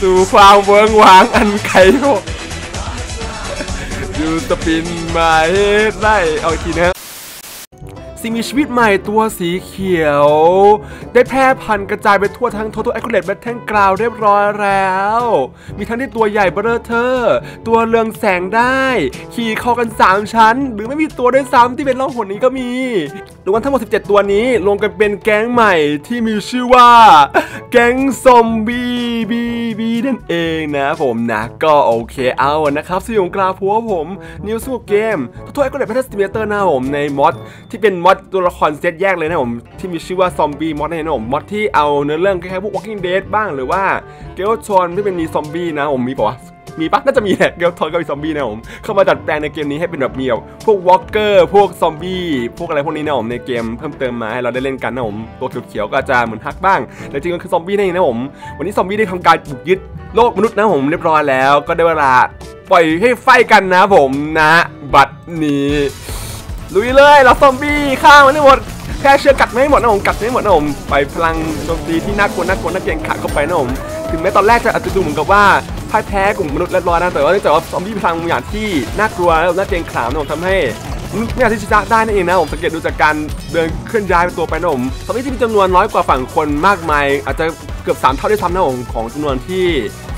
สู่ความเวิงว้างอันไกลโลกยูสปินมาเฮดไล่เอาอีกทีนะ สิ่งมีชีวิตใหม่ตัวสีเขียว ได้แพร่พันธุ์กระจายไปทั่วทั้ง Total Accurate Battleground เรียบร้อยแล้ว มีทั้งที่ตัวใหญ่เบ้อเธอตัวเรืองแสงได้ ขี่คอกัน 3 ชั้น หรือไม่มีตัวด้วยซ้ำที่เป็นล่องหนนี้ก็มีรวมทั้งหมด 17 ตัวนี้รวมกันเป็นแก๊งใหม่ที่มีชื่อว่า แก๊งซอมบี้บีบีนั่นเองนะผมนะก็โอเคเอานะครับสยองกลาพัวผมนิวส์เกมทั่วๆก็เลยพัฒนาสติเมเตอร์นะผมในมอดที่เป็นมอดตัวละครเซตแยกเลยนะผมที่มีชื่อว่าซอมบี้มอดนะผมมอดที่เอาเนื้อเรื่องคล้ายๆพวก Walking Dead บ้างหรือว่าเกลชอนที่เป็นมีซอมบี้นะผมมีปะวะมีปะน่าจะมีแหละเกลทอนก็มีซอมบี้นะผมเข้ามาดัดแปลงในเกมนี้ให้เป็นแบบเมีแบบพวกวอล์กเกอร์พวกซอมบี้พวกอะไรพวกนี้นะผมในเกมเพิ่มเติมมาให้เราได้เล่นกันนะผมตัวเขียวๆก็จจะเหมือนฮักบ้างแต่จริงๆก็คือซอมบี้นั่นเองนะผมวันนี้ซอมบี้ได้ทำการบุกยึดโลกมนุษย์นะผมเรียบร้อยแล้ว ก็ได้เวลาปล่อยให้ไฟกันนะผมนะ บัดนี้ ลุยเลยเราซอมบี้ฆ่ามันให้หมดแค่เชือกัดไม่ให้หมดนะผมกัดไม่ให้หมดนะผมไปพลังโจมตีที่น่ากลัวน่ากลัวน่าเกรงขามเข้าไปนะผมถึงแม้ตอนแรกจะอาจจะดูเหมือนกับว่าพ่ายแพ้กลุ่มมนุษย์เรียบร้อยนะแต่ว่าเนื่องจากว่าซอมบี้พลังบางอย่างที่น่ากลัวและน่าเกรงขามนะผมทำให้ไม่อาจที่จะชนะได้นั่นเองนะผมสังเกตดูจากการเดินเคลื่อนย้ายตัวไปนะผมซอมบี้ที่มีจำนวนน้อยกว่าฝั่งคนมากมาย อาจจะ กือบ 3 เท่าด้วยซ้ำนะผมของจำนวนที่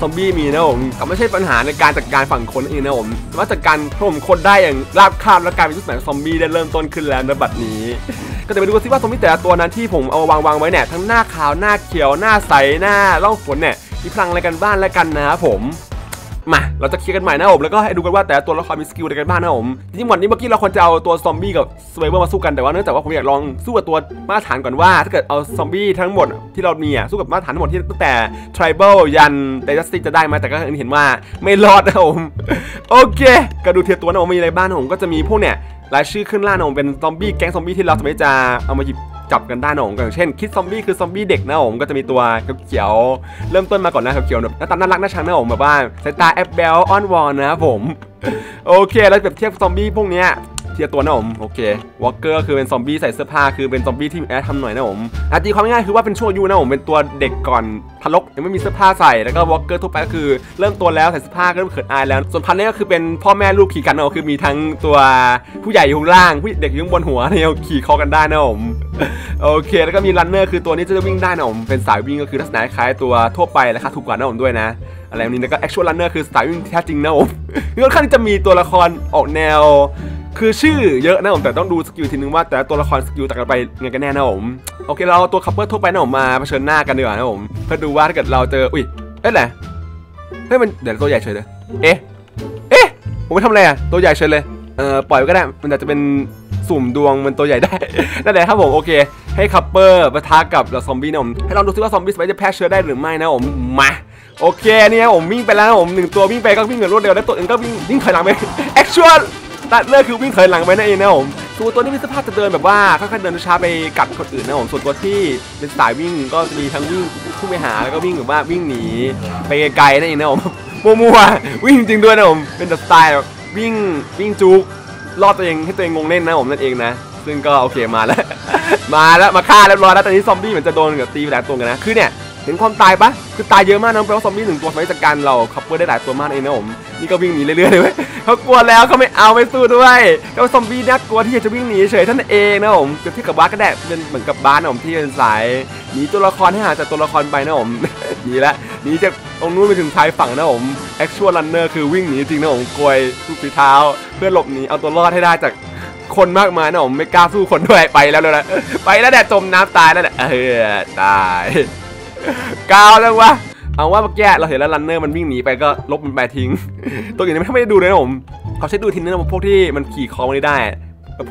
ซอมบี้มีนะผมก็ไม่ใช่ปัญหาในการจัดการฝั่งคนนั่นเองนะผมสามารถจัดการถล่มคนได้อย่างราบคาบและการเป็นยุคสมัยซอมบี้ได้เริ่มต้นขึ้นแล้วในบัดนี้ ก็จะไปดูกันซิว่าซอมบี้แต่ละตัวนั้นที่ผมเอาวางวางไว้เนี่ยทั้งหน้าขาวหน้าเขียวหน้าใสหน้าล่องฝนเนี่ยมีพลังอะไรกันบ้างและกันนะครับผม มา เราจะเคลียร์กันใหม่นะผมแล้วก็ให้ดูกันว่าแต่ตัวละครมี skill อะไรกันบ้างนะผมจริงๆวันนี้เมื่อกี้เราควรจะเอาตัวซอมบี้กับ survivor มาสู้กันแต่ว่าเนื่องจากว่าผมอยากลองสู้กับตัวมาตรฐานก่อนว่า ถ้าเกิดเอาซอมบี้ทั้งหมดที่เรามีอะสู้กับมาตรฐานทั้งหมดที่ตั้งแต่ tribal ยัน dynasty จะได้ไหมแต่ก็เห็นว่าไม่รอดนะผมโอเคก็ดูเทียร์ตัวนะผมมีอะไรบ้างนะผมก็จะมีพวกเนี่ยรายชื่อขึ้นล่างนะผมเป็นซอมบี้แก๊งซอมบี้ที่เราสามารถจะเอามาหยิบ จับกันได้นะผมอย่างเช่น kid ซอมบี้คือซอมบี้เด็กนะผมก็จะมีตัวเขียวเริ่มต้นมาก่อนนะเขียวแบบหน้าตาน่ารักน่าชังนะผมแบบว่าสายตาแอ๊บแบ๊วอนวอนนะครับผมโอเคแล้วเปรียบเทียบซอมบี้พวกเนี้ย ทีละตัวนะผมโอเค walker คือเป็นซอมบี้ใส่เสื้อผ้าคือเป็นซอมบี้ที่แอดทำหน่อยนะผมอาตีความง่ายคือว่าเป็นช่วงอายุนะผมเป็นตัวเด็กก่อนทารกยังไม่มีเสื้อผ้าใส่แล้วก็ walker ทั่วไปก็คือเริ่มตัวแล้วใส่เสื้อผ้าก็เริ่มเขินอายแล้ว ส่วนพันนี้ก็คือเป็นพ่อแม่ลูกขี่กันนะผมคือมีทั้งตัวผู้ใหญ่อยู่ข้างล่างผู้เด็กอยู่ข้างบนหัวเนี่ยขี่คอกันได้นะผมโอเคแล้วก็มี runner คือตัวนี้จะวิ่งได้นะผมเป็นสายวิ่งก็คือลักษณะคล้ายตัวทั่วไปราคาถูกกว่านะผมด้วยนะอะไรแบบนี้แล้วก็ actual runner คือสายวิ่งแท้จริงนะผมค่อนข้างจะมีตัวละครออกแนว คือชื่อเยอะนะผมแต่ต้องดู skill ทีนึงว่า แต่ตัวละคร skill ต่างกันไปไงกันแน่นะผมโอเคเราตัว clubber ทั่วไปนะผมมาเผชิญหน้ากันดีกว่านะผมเพื่อดูว่าถ้าเกิดเราเจออุ้ยเอ๊ะแหละเฮ้ยมันเดี๋ยวตัวใหญ่เฉยเลยเอ๊ะเอ๊ะผมไม่ทำอะไรอะตัวใหญ่เฉยเลยเอ่อปล่อยก็ได้มันอาจจะเป็นสุ่มดวงมันตัวใหญ่ได้นั่นแหละครับผมโอเค ให้ clubber ปะทะกับเราซอมบี้นะผมให้ลองดูซิว่าซอมบี้สไปจะแพร่เชื้อได้หรือไม่นะผมมาโอเคเนี่ยผมวิ่งไปแล้วนะผมหนึ่งตัววิ่งไปก็วิ่งอย่างรวดเร็วแล้วตัวอื่นก็วิ่งวิ่งถอยหลังไป actual ตัดเลิกคือวิ่งถอยหลังไปนั่นเองนะผมตัวนตัวนี้มีสภาพจะเดินแบบว่าค่อยๆเดินช้าๆไปกัดคนอื่นนะผมส่วนตัวที่เป็นสายวิ่งก็จะมีทั้งวิ่งพุ่งไปหาแล้วก็วิ่งแบบว่าวิ่งหนีไปไกลๆนั่นเองนะผมมัวๆวิ่งจริงด้วยนะผมเป็นสไตล์แบบวิ่งวิ่งจุกรอดตัวเองให้ตัวเองงงเล่นนะผมนั่นเองนะซึ่งก็โอเคมาแล้ว มาแล้วมาฆ่าเรียบร้อยแล้วตอนนี้ซอมบี้เหมือนจะโดนกับตีไปหลายตัวกันนะคือเนี่ย เห็นความตายปะคือตายเยอะมากนะแปลว่าซอมบี้หนึ่งตัวสามารถจัดการเราคัพเปอร์ได้หลายตัวมากเองนะผมนี่ก็วิ่งหนีเรื่อยๆเลยเว้ยเขากลัวแล้วเขาไม่เอาไม่สู้ด้วยแล้วซอมบี้น่ากลัวที่จะวิ่งหนีเฉยท่านเองนะผมเปรียบทียบกับบาสก็ได้เป็นเหมือนกับบ้านนะผมที่เป็นสายหนีตัวละครให้หาจากตัวละครไปนะผมหนีละหนีจากตรงนู้นไปถึงชายฝั่งนะผม actual runner คือวิ่งหนีจริงนะผมกลวยทุกฝีเท้า เพื่อหลบหนีเอาตัวรอดให้ได้จากคนมากมายนะผมไม่กล้าสู้คนด้วยไปแล้วเลยนะไปแล้วแดดจมน้ำตายแล้วแหละเออตาย กาวจังวะเอาว่าเมื่อกี้เราเห็นแล้วรันเนอร์มันวิ่งหนีไปก็ลบมันไปทิ้ง ตัวอื่นไม่ไม่ได้ดูเลยนะผมเขาใช้ดูทีนึงนะพวกที่มันขี่คอมันได้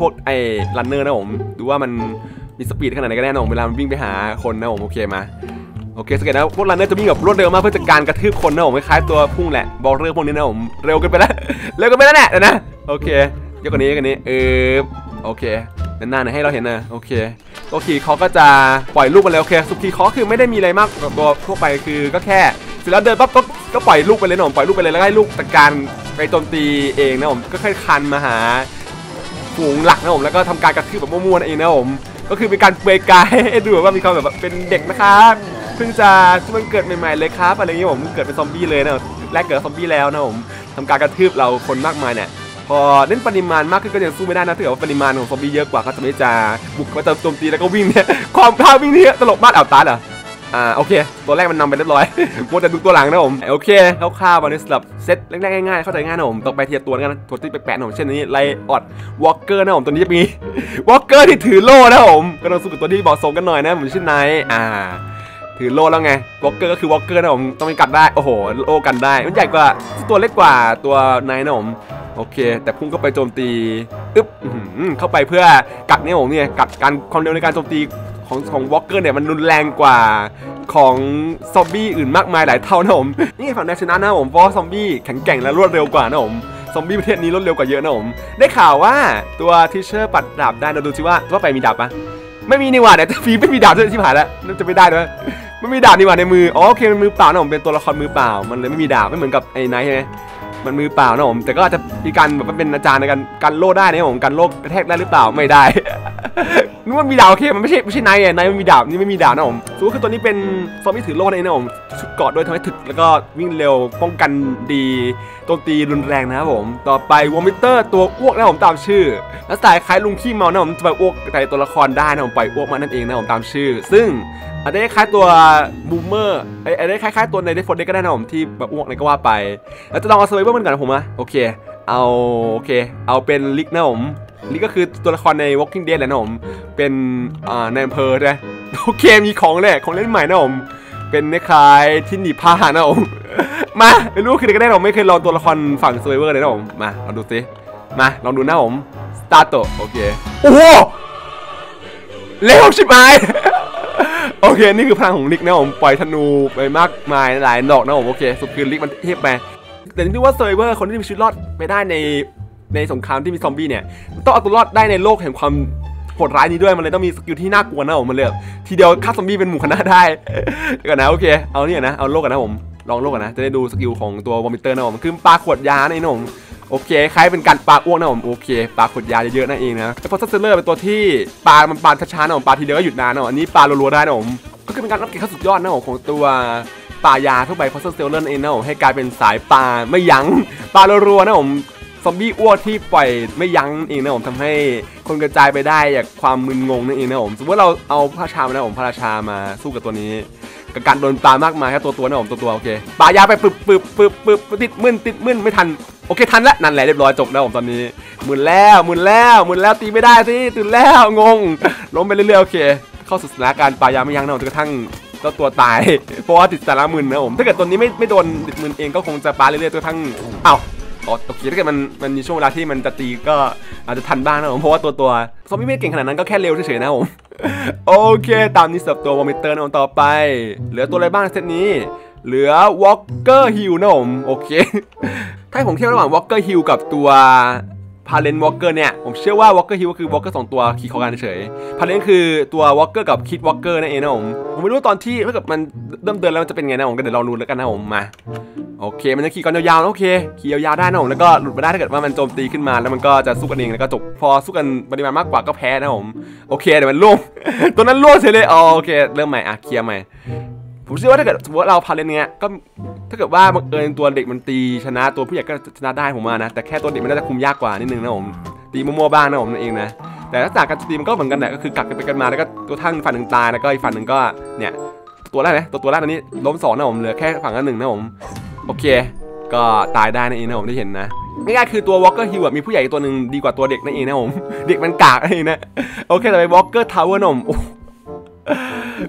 พวกไอ้ runner นะผมดูว่ามันมี speed ขนาดไหนกันแน่นะผมเวลามันวิ่งไปหาคนนะผมโอเคมาโอเคสังเกตนะพวก runner จะวิ่งแบบรวดเร็วมากเพื่อจัดการกระทืบคนนะผมคล้ายตัวพุ่งแหละบอลเรือพวกนี้นะผมเร็วกันไปแล้วเร็วกันไปแล้วแหละนะโอเคเยอะกว่านี้เยอะกว่านี้เออโอเค นานๆหน่อยให้เราเห็นนะโอเคตัวขี่เขาก็จะปล่อยลูกมาเลยโอเคสุขีเขาคือไม่ได้มีอะไรมากกว่าตัวทั่วไปคือก็แค่เสร็จแล้วเดินปั๊บก็ก็ปล่อยลูกไปเลยนะผมปล่อยลูกไปเลยแล้วให้ลูกจัดการไปโจมตีเองนะผมก็ค่อยคันมาหาฝูงหลักนะผมแล้วก็ทำการกระทืบแบบมั่วๆเองนะผมก็คือเป็นการเปลือยกายให้ดูว่ามีความแบบเป็นเด็กนะครับเพิ่งจะมันเกิดใหม่ๆเลยครับอะไรอย่างเงี้ยผมเกิดเป็นซอมบี้เลยนะแรกเกิดซอมบี้แล้วนะผมทำการกระทืบเราคนมากมายเนี่ย พอเล่นปริมาณมากขึ้นก็ยังสู้ไม่ได้นะถ้าเกิดว่าปริมาณของซอมบี้เยอะกว่าก็จะไม่จะบุกมาโจมตีแล้วก็วิ่งเนี่ยความท่าวิ่งนี่ตลกมากเอาตาเหรออ่าโอเค ตัวแรกมันนำไปเรียบร้อยมัวแต่ดูตัวหลังนะผมโอเคคร่าวๆวันนี้สำหรับเซตแรกๆง่ายๆเข้าใจง่ายนะผมต่อไปเทียร์ตัวกันตัวที่แปลกๆผมเช่นนี้ riot walker นะผมตัวนี้จะมี walker ที่ถือโล่นะผมก็ต้องสู้กับตัวที่เหมาะสมกันหน่อยนะผมชื่อนายอ่า ถือโล่แล้วไง walker ก็คือ walker นะผมต้องมีกัดได้โอ้โหโล่กันได้ มันใหญ่กว่าตัวเล็กกว่าตัวนายนะผมโอเค แต่พุ่งเข้าไปโจมตีอึ๊บเข้าไปเพื่อกัดเนี่ยผมเนี่ยกัดการความเร็วในการโจมตีของของ walker เนี่ยมันรุนแรงกว่าของซอมบี้อื่นมากมายหลายเท่านะผมนี่ฝั่งนายชนะนะผมเพราะซอมบี้แข็งแกร่งและรวดเร็วกว่านะผมซอมบี้ประเทศนี้รวดเร็วกว่าเยอะนะผมได้ข่าวว่าตัวทิเชอร์ปัดดาบได้เราดูซิว่าว่าไปมีดาบปะไม่มีนี่หว่าแต่ฟีไม่มีดาบด้วยที่ผ่านแล้วน่าจะไม่ได้ด้วยไม่มีดาบนี่หว่าในมืออ๋อโอเคมันมือเปล่านะผมเป็นตัวละครมือเปล่ามันเลยไม่มีดาบไม่เหมือนกับไอ้ knight ใช่ไหม มันมือเปล่านะผม แต่ก็อาจจะมีการแบบว่าเป็นอาจารย์ในการกันโล่ได้นะผมกันโล่กระแทกได้หรือเปล่าไม่ได้นึกว่ามีดาบโอเคมันไม่ใช่ไม่ใช่ knight ไง knight มันมีดาบนี่ไม่มีดาบนะผมสมมติคือตัวนี้เป็นซอมบี้ถือโล่นั่นเองนะผมชุดเกราะด้วยทำให้ถึกแล้วก็วิ่งเร็วป้องกันดีโจมตีรุนแรงนะครับผม ต่อไป vomiter ตัวอ้วกนะผมตามชื่อแล้วสายคล้ายลุงขี้เมานะผมจะไปอ้วกใส่ตัวละครได้นะผมปล่อยอ้วกมานั่นเองนะผมตามชื่อ ซึ่ง อาจจะคล้ายตัว Boomer ไอ้ไอ้คล้ายๆตัวใน Left 4 Dead ก็ได้นะผมที่แบบอ้วกอะไรก็ว่าไป แล้วจะลองเอา survivor มันก่อนนะผมอะโอเค เอาโอเค เอาเป็นลิกนะผมลิกก็คือตัวละครใน Walking Dead แหละนะผมเป็นอ่าในอำเภอใช่โอเคมีของแหละของเล่นใหม่นะผมเป็นคล้ายที่หนีผ้านะผมมาไม่รู้คืออะไรก็ได้ผมไม่เคยลองตัวละครฝั่งสไวเวอร์เลยนะผมมาลองดูสิมาลองดูนะผมสตาร์ทโอเคโอ้โหเร็วชิบหาย โอเค นี่คือพลังของลิกนะผมปล่อยธนูไปมากมายหลายดอกนะผมโอเค สุดคือลิกมันเทพไปแต่นี่ว่า survivor คนที่มีชีวิตรอดไปได้ในในสงครามที่มีซอมบี้เนี่ยต้องเอาตัวรอดได้ในโลกแห่งความโหดร้ายนี้ด้วยมันเลยต้องมี skill ที่น่ากลัวนะผมมันเลยทีเดียวฆ่าซอมบี้เป็นหมู่คณะได้เดี๋ยวก่อนนะโอเคเอาเนี่ยนะเอาโลกกันนะผมลองโลกกันนะจะได้ดู skill ของตัว vomiter นะผมคือปาขวดยาในนะผม โอเคคล้ายเป็นการปลาอ้วกนะผมโอเคปลาขวดยาเยอะๆนั่นเองนะแล้ว potion seller เป็นตัวที่ปามันปาช้าๆนะผมปาทีเดียวก็หยุดนานนะอันนี้ปารัวๆได้นะผมก็คือเป็นการอัปเกรดขั้นสุดยอดนะผมของตัวปายาทั่วไป potion seller เองนะผมให้กลายเป็นสายปลาไม่ยั้งปลารัวๆนะผมซอมบี้อ้วกที่ปล่อยไม่ยั้งเองนะผมทำให้คนกระจายไปได้จากความมึนงงนั่นเองนะผมสมมติว่าเราเอาพระราชามานะผมพระราชามาสู้กับตัวนี้กับการโดนปามากมายแค่ตัวตัวนะผมตัวตัวโอเคปายาไปปึบปึบปึบปึบติดมึนติดมึนไม่ทัน โอเคทันแล้วนั่นแหละเรียบร้อยจบแล้วผมตอนนี้หมุนแล้วหมุนแล้วหมุนแล้วตีไม่ได้สิตื่นแล้วงงล้มไปเรื่อยๆโอเค เข้าสู่สถานการณ์ปายาไม่ยั้งนะผมจนกระทั่งเจ้าตัวตายเพราะว่าติดสถานะมึนนะผมถ้าเกิดตัวนี้ไม่ไม่โดนติดมึนเองก็คงจะปาเรื่อยๆจนกระทั่งอ้าวอ๋อโอเคถ้าเกิดมันมันมีช่วงเวลาที่มันจะตีก็อาจจะทันบ้างนะผมเพราะว่าตัวตัวซอมบี้ไม่เก่งขนาดนั้นก็แค่เร็วเฉยๆนะผมโอเค ตามนี้สำหรับตัว vomiter นะผมต่อไป เหลือตัวอะไรบ้างเซตนี้ เหลือ walker hill นะผมโอเค ถ้าผมเทียบระหว่าง walker hill กับตัวparent walker เนี่ย ผมเชื่อว่า walker hill ก็คือ walker สองตัวขี่คอกันเฉย parent คือตัว walker กับ kid walker นั่นเองนะผม ผมไม่รู้ตอนที่ถ้าเกิดมันเริ่มเดินแล้วมันจะเป็นไงนะผมก็เดี๋ยวลองดูแล้วกันนะผมมา โอเค มันจะขี่ก่อนยาวๆนะโอเค ขี่ยาวๆได้นะผม แล้วก็หลุดมาได้ถ้าเกิดว่ามันโจมตีขึ้นมา แล้วมันก็จะสู้กันเอง แล้วก็จบ พอสู้กันปริมาณมากกว่าก็แพ้นะผม โอเค เดี๋ยวมันร่วงตัวนั้นร่วงเฉยเลย อ๋อ โอเค เริ่มใหม่ อะ clear ใหม่ ผมเชื่อว่าถ้าเกิดสมมติว่าเรา parent เนี้ยก็ถ้าเกิดว่าบังเอิญตัวเด็กมันตีชนะตัวผู้ใหญ่ก็ชนะได้ผมว่านะ แต่แค่ตัวเด็กมันน่าจะคุมยากกว่านิดนึงนะผมตีมั่วๆบ้างนะผมนั่นเองนะแต่ลักษณะการตีมันก็เหมือนกันแหละก็คือกัดกันไปกันมาแล้วก็ตัวทั้งฝั่งหนึ่งตายแล้วก็อีกฝั่งหนึ่งก็เนี่ยตัวแรกนะตัวตัวแรกตอนนี้ล้มสองนะผมเหลือแค่ฝั่งละหนึ่งนะผมโอเค ก็ตายได้นั่นเองนะผมได้เห็นนะง่ายๆคือตัว Walker Hill อะมีผู้ใหญ่ตัวหนึ่งดีกว่าตัวเด็กนั่นเองนะผมเด็กมันกากนั่นเองนะโอเคต่อไป Walker Tower นะผม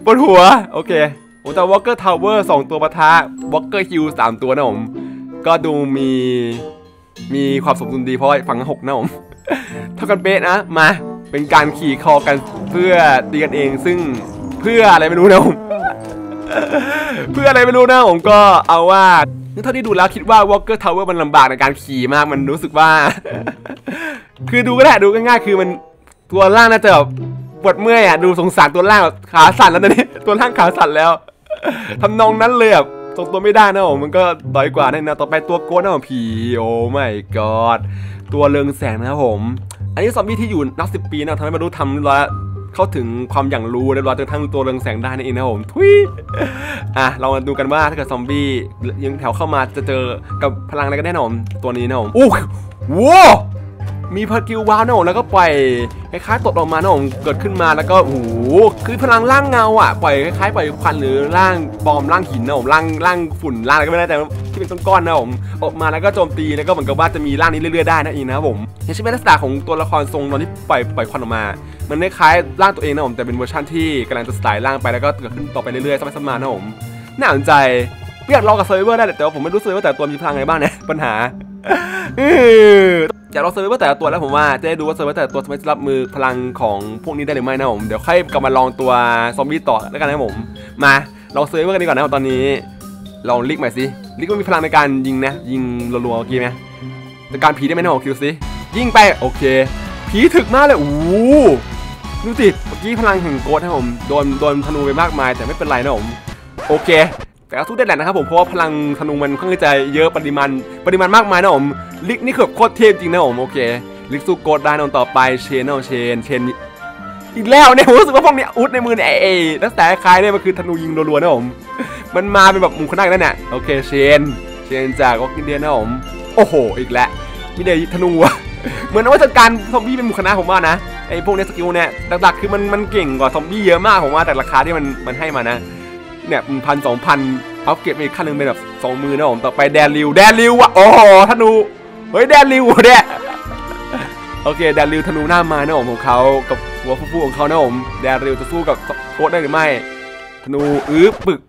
ปวดหัวโอเค โอ้แต่ Walker Tower สองตัวปะทะ Walker Hill สามตัวนะผม ก็ดูมีมีความสมดุลดีเพราะฝั่งหกนะผม เท่ากันเป๊ะนะ มาเป็นการขี่คอกันเพื่อตีกันเองซึ่งเพื่ออะไรไม่รู้นะผม เพื่ออะไรไม่รู้นะผมก็เอาว่าเท่าที่ดูแล้วคิดว่า Walker Tower มันลำบากในการขี่มากมันรู้สึกว่า คือดูก็ได้ดูง่ายๆคือมันตัวล่างน่าจะแบบปวดเมื่อยอะดูสงสารตัวล่างแบบขาสั่นแล้วตอนนี้ตัวล่างขาสั่นแล้ว ทำนองนั้นเลยอะทรงตัวไม่ได้นะผมมันก็ด้อยกว่าแน่นะต่อไปตัวโกนนะผมผีโอ้ไม่กอดตัวเรืองแสงนะครับผม อันนี้ซอมบี้ที่อยู่นับสิบปีนะทำให้มารู้ทำร้อยเข้าถึงความอย่างรู้เรียบร้อยจนทั้งตัวเรืองแสงได้นั่นเองนะผมทุยอะเรามาดูกันว่าถ้าเกิดซอมบี้ยังแถวเข้ามาจะเจอกับพลังอะไรกันแน่นอนตัวนี้นะผมอู้ว้า มีพกิลว้าวนะผมแล้วก็ปล่อยคล้ายๆตดออกมานะผมเกิดขึ้นมาแล้วก็โอ้โหคือพลังร่างเงาอะปล่อยคล้ายๆปล่อยควันหรือร่างบอมร่างหินนะผมร่างร่างฝุ่นร่างอะไรก็ไม่ได้แต่ที่เป็นก้อนๆนะผมออกมาแล้วก็โจมตีแล้วก็เหมือนกับว่าจะมีร่างนี้เรื่อยๆได้นะอีนะผมอย่างเช่นเป็นลักษณะของตัวละครทรงตอนที่ปล่อยปล่อยควันออกมา มันคล้ายๆร่างตัวเองนะผมแต่เป็นเวอร์ชันที่กำลังจะสไตล์ร่างไปแล้วก็เกิดขึ้นต่อไปเรื่อยๆซ้ำๆมานะผมน่าสนใจอยากลองกับ survivor ได้แต่ว่าผมไม่รู้ survivor แต่ละตัวมีพลังไงบ้างเนี่ยปัญหา อยากลอง survivor แต่ละตัวแล้วผมว่าจะได้ดูว่า survivor แต่ละตัวสามารถรับมือพลังของพวกนี้ได้หรือไม่นะผมเดี๋ยวค่อยกลับมาลองตัวซอมบี้ต่อแล้วกันนะผมมาลอง survivor กันดีกว่านะตอนนี้ลอง Rick ใหม่สิ Rick มันมีพลังในการยิงนะ ยิงรัวๆเมื่อกี้ไหมแต่การผีได้ไหมนะผมคิวสิยิงไปโอเค ผีถึกมากเลยโอ้ดูสิเมื่อกี้พลังแห่งโกดนะผมโดนโดนธนูไปมากมาย แต่ไม่เป็นไรนะผมโอเค แต่ก็สู้ได้แหละนะครับผมเพราะว่าพลังธนูมันค่อนข้างจะเยอะปริมาณปริมาณมากมายนะผมลิกนี่คือโคตรเทพจริงนะผมโอเค ลิกสู้โกดได้นะต่อไปเชนเอาเชนเชนอีกแล้วเนี่ยผมรู้สึกว่าพวกนี้อุดในมือเนี่ยเอตั้งแต่คล้ายเนี่ยมันคือธนูยิงรัวๆนะผมมันมาเป็นแบบมุมขนาดนั้นเนี่ยโอเคเชนเชนจากวอกินเดียนะผมโอ้โห อีกแล้วมีเดียธนูอะเหมือนว่าจัดการซอมบี้เป็นหมู่คณะผมว่านะไอ้พวกนี้สกิลเนี่ยหลักๆคือมันมันเก่งกว่าซอมบี้เยอะมากผมว่าแต่ราคาที่มันมันให้มานะ เนี่ยพันสองพันอัพเกรดไปอีกขั้นหนึ่งเป็นแบบสองมือนะผมต่อไปแดนริวแดนริวอะโอ้โหธนูเฮ้ยแดนริวเนี่ยโอเคแดนริวธนูหน้ามานะผมของเขากับหัวฟูๆของเขานะผมแดนริวจะสู้กับโคตได้หรือไม่ธนูอื้อปึก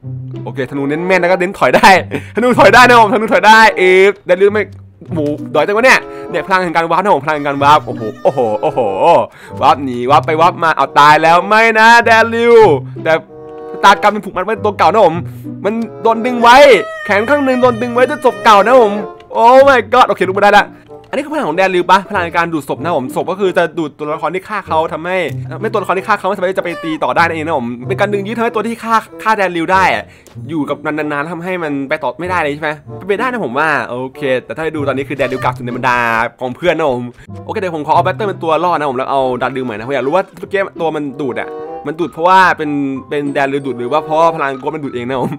โอเคธนูเน้นแม่นแล้วก็เน้นถอยได้ธนูถอยได้นะผมธนูถอยได้เอฟแดนริวไม่หมูดอยจังวะเนี่ยเนี่ยพลังแห่งการวาร์ปนะผมพลังแห่งการวาร์ปโอ้โหโอ้โหโอ้โหวาร์ปหนีวาร์ปไปวาร์ปมาเอาตายแล้วไม่นะแดนริวแต่ ตากรรมมันผูกมันไว้ตัวเก่านะผม มันโดนดึงไว้ แขนข้างหนึ่งโดนดึงไว้ด้วยศพเก่านะผม โอ้ my god โอเคลุกมาได้ละอันนี้คือพลังของแดนริวปะพลังในการดูดศพนะผมศพก็คือจะดูดตัวละครที่ฆ่าเขาทำให้ ไม่ตัวละครที่ฆ่าเขาไม่สามารถจะไปตีต่อได้นั่นเองนะผมเป็นการดึงยืดทำให้ตัวที่ฆ่าฆ่าแดนริวได้ อยู่กับนานๆทำให้มันไปต่อไม่ได้เลยใช่ไหมเป็นได้นะผมว่าโอเค แต่ถ้าดูตอนนี้คือแดนริวกลับถึงในบรรดาของเพื่อนนะผมโอเคเดี๋ยวผมขอเอาแบตเตอร์เป็นตัวล่อนะผมแล้วเอาดันริวใหม่นะผมอยากรู้ว่าตัวเกมตัวมันดูดอะ มันดูดเพราะว่าเป็นเป็นแดนริวดูดหรือว่าเพราะพลังโกมันดูดเองนะผม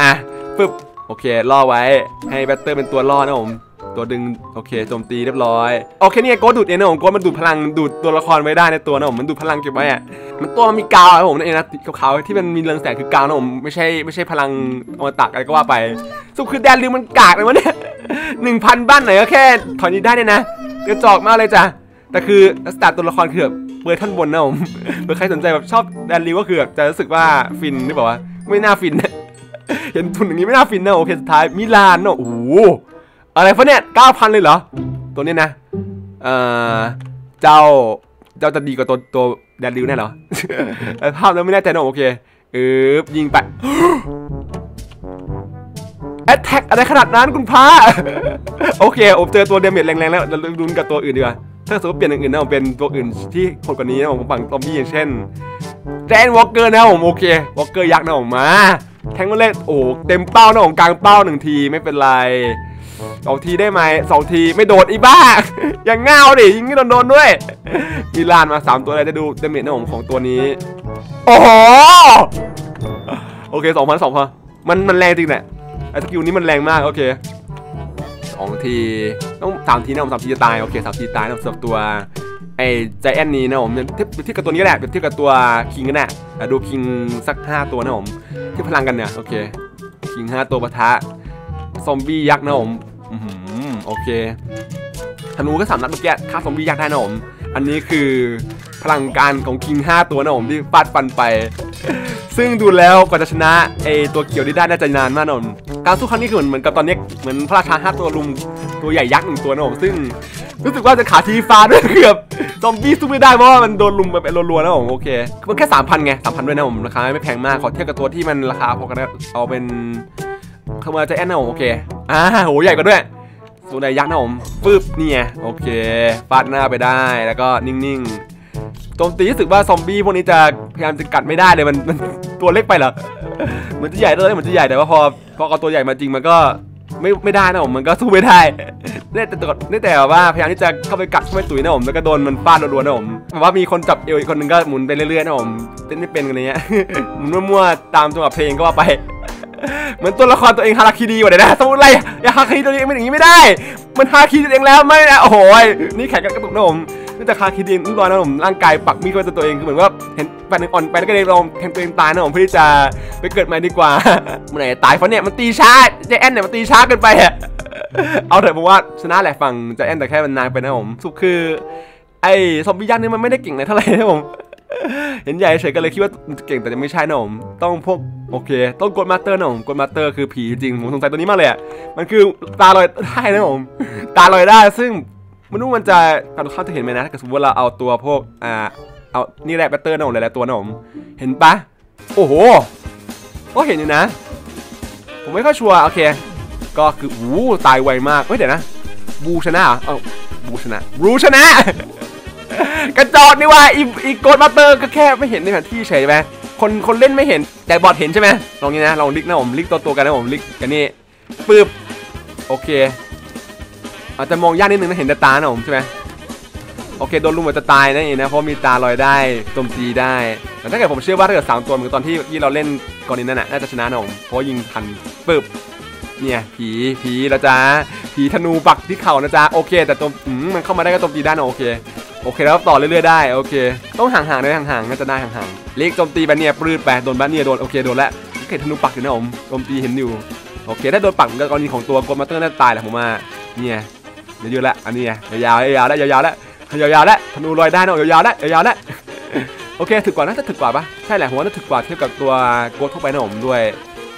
อะปึ๊บโอเคล่อไว้ให้แบตเตอร์เป็นตัวล่อนะผมตัวดึงโอเคโจมตีเรียบร้อยโอเคเนี่ยโกดูดเองนะผมโกมันดูดพลังดูดตัวละครไว้ได้ในตัวนะผมมันดูดพลังเก็บไว้อะมันตัวมันมีกาวนะผมนั่นเองนะขาวๆที่มันมีเรืองแสงคือกาวนะผมไม่ใช่ไม่ใช่พลังอมตะอะไรก็ว่าไปสุดคือแดนริวมันกากเลยวะเนี่ยหนึ่งพันบ้านไหนก็แค่ถอยนี้ได้เนี่ยนะกระจอกมากเลยจ้ะแต่คือสตาร์ตัวละครคือแบบ เบอร์ท่านบนนะผมเผื่อใครสนใจแบบชอบแดนริวก็คือแบบจะรู้สึกว่าฟินหรือเปล่าวะไม่น่าฟิน เห็นทุนอย่างนี้ไม่น่าฟินนะโอเคสุดท้ายมิลานเนาะโอ้อะไรฟะเนี่ยเก้าพันเลยเหรอ ตัวนี้นะ เอ่อ เจ้า เจ้าจะดีกว่าตัวตัวแดนริวแน่เหรอภาพแล้วไม่แน่ใจนะโอเคเออยิงไป attack อะไรขนาดนั้นคุณพระโอเค ผมเจอตัว damage แรงๆแล้วเราลุ้นกับตัวอื่นดีกว่า ถ้าสมมติเปลี่ยนอย่างอื่นนะผมเป็นตัวอื่นที่โหดกว่านี้นะผมฝั่งซอมบี้อย่างเช่น Giant Walker นะผมโอเค Walker ยักษ์นะผมมาแทงเล่โอ้เต็มเป้านะผมกลางเป้าหนึ่งทีไม่เป็นไรสองทีได้ไหมสองทีไม่โดดอีบ้า อย่างเงาดิยิงไม่โดนโดนด้วย มิลานมาสามตัวอะไรจะดู damage นะผมของตัวนี้ โอ้โห โอเคสองพันสองพันมันมันแรงจริงแหละไอ้ skill นี้มันแรงมาก โอเค สองที ต้องสามทีนะผมสามทีจะตายโอเคสามทีตายนะสำหรับตัวไอ้ใจแอนนี้นะผมเทียบเทียบกับตัวนี้แหละเทียบกับตัว King กันแหละดู King สักห้าตัวนะผมที่พลังกันเนี่ยโอเคคิงห้าตัวปะทะซอมบี้ยักษ์นะผมโอเคธนูก็สามนัดเมื่อกี้ฆ่าซอมบี้ยักษ์ได้นะผมอันนี้คือ พลังการของคิง 5 ตัวนะผมที่ฟาดฟันไป ซึ่งดูแล้วกว่าจะชนะไอตัวเกี่ยวที่ได้น่าจะนานมากนะผมการสู้ครั้งนี้คือเหมือนเหมือนกับตอนนี้เหมือนพระราชาห้าตัวลุมตัวใหญ่ยักษ์หนึ่งตัวนะผมซึ่งรู้สึกว่าจะขาทีฟ้าด้วยเกือบซอมบี้สู้ไม่ได้เพราะว่ามันโดนลุมไปเป็นรัวๆนะผมโอเคมันแค่สามพันไงสามพันด้วยนะผมราคาไม่แพงมากขอเทียบกับตัวที่มันราคาพอกันเอาเป็นข้ามาจะแอนนะผมโอเคอ่าโหใหญ่กว่าด้วยตัวใดยักษ์นะผมปึ๊บนี่ไงโอเคฟาดหน้าไปได้แล้วก็นิ่งๆ โจมตีรู้สึกว่าซอมบี้พวกนี้จะพยายามจะกัดไม่ได้เลยมันมันตัวเล็กไปเหรอเหมือนจะใหญ่เลยเหมือนจะใหญ่แต่ว่าพอพอเอาตัวใหญ่มาจริงมันก็ไม่ไม่ได้นะผมมันก็สู้ไม่ได้ได้แต่ได้แต่ว่าพยายามที่จะเข้าไปกัดเข้าไปตุ๋ยนะผมแล้วก็โดนมันฟาดรัวๆนะผมแบบว่ามีคนจับเอวอีกคนนึงก็หมุนไปเรื่อยๆนะผมเต้นไม่เป็นกันเนี้ยหมุนมั่วๆตามจังหวะเพลงก็ว่าไปเหมือนตัวละครตัวเองฮาราคิดีกว่าเดี๋ยวนะสมมติอะไรอย่าฮาราคิดีตัวเองเป็นอย่างนี้ไม่ได้ มันฮาราคิดีตัวเองแล้วไม่นะโอ้โหนี่แข่งกันกระตุกนะผม นี่แต่ฮาคิดีรุ่นร้อยนะผมร่างกายปักมีดเข้าไปตัวเองคือเหมือนว่าเห็นแปนหนึ่งอ่อนไปแล้วก็เลยลองแทงตัวเองตายนะผมเพื่อที่จะไปเกิดใหม่ดีกว่าเมื่อไหร่ตายเพราะเนี่ยมันตีช้าเจแอนเนี่ยมันตีช้าเกินไปอะเอาเถอะผมว่าชนะแหละฝั่งเจแอนแต่แค่มันนานไปนะผมสุดคือ ไอ้ซอมบี้ยักษ์นี่มันไม่ได้เก่งเลยเท่าไหร่นะผมเห็นใหญ่เฉยก็เลยคิดว่าเก่งแต่ยังไม่ใช่นะผมต้องพวกโอเค ต้อง Ghost Master นะผม Ghost Master คือผีจริงผมสงสัยตัวนี้มากเลยอะมันคือตาลอยได้นะผมตาลอยได้ซึ่ง ไม่รู้มันจะการเข้าจะเห็นไหมนะถ้าเกิดสมมติว่าเราเอาตัวพวกอ่าเอานี่แหละ Batter นะผมหลายๆตัวนะผมเห็นปะโอ้โหก็เห็นอยู่นะ ผมไม่ค่อยชัวร์โอเค ก็คืออู้ตายไวมากเฮ้ยเดี๋ยวนะบูชนะเอเอ้าบูชนะบูชนะ กระจอกนี่ว่าอีอีโกดมาเตอร์ก็แค่ไม่เห็นในแผนที่เฉยไหมคนคนเล่นไม่เห็นแต่บอทเห็นใช่ไหมลองนี้นะลองลิกนะผมลิกตัวตัวกันนะผมลิกกันนี่ปึ๊บโอเค อาจจะมองยากนิดนึงนะเห็นแต่ตานะผมใช่ไหมโอเคโดนลุมอาจะตายนั่นเองนะเพราะมีตาลอยได้โจมตีได้แต่ถ้าเกิดผมเชื่อว่าถ้าเกิดสามตัวเหมือนตอนที่ที่เราเล่นก่อนนี้นั่นน่ะน่าจะชนะนะผมเพราะยิงทันปึ๊บเนี่ยผีผีและจ้าผีธนูปักที่เข่านะจ๊ะโอเค แต่ตัวอืมมันเข้ามาได้ก็โจมตีได้นะโอเคโอเคแล้วต่อเรื่อยๆได้โอเค ต้องห่างๆเลยห่างๆน่าจะได้ห่างๆเล็กโจมตีไปเนี่ยปลื้ดไปโดนบ้านเนี่ยโดนโอเคโดนแล้วโอเคธนูปักอยู่นะผมโจมตีเห็นอยู่โอเคถ้าโดนปักก็กรณีของตัวกดมาเตอร์น่าตายแหละผมว่าเนี่ย เยอะๆแล้วอันนี้ไงยาวๆยาวๆแล้วยาวๆแล้วยาวๆแล้วธนูลอยได้นะยาวๆแล้วยาวๆแล้วโอเคถึกกว่าน่าจะถึกกว่าปะใช่แหละผมว่าน่าถึกกว่าเทียบกับตัวGhost ทั่วไปนะผมด้วย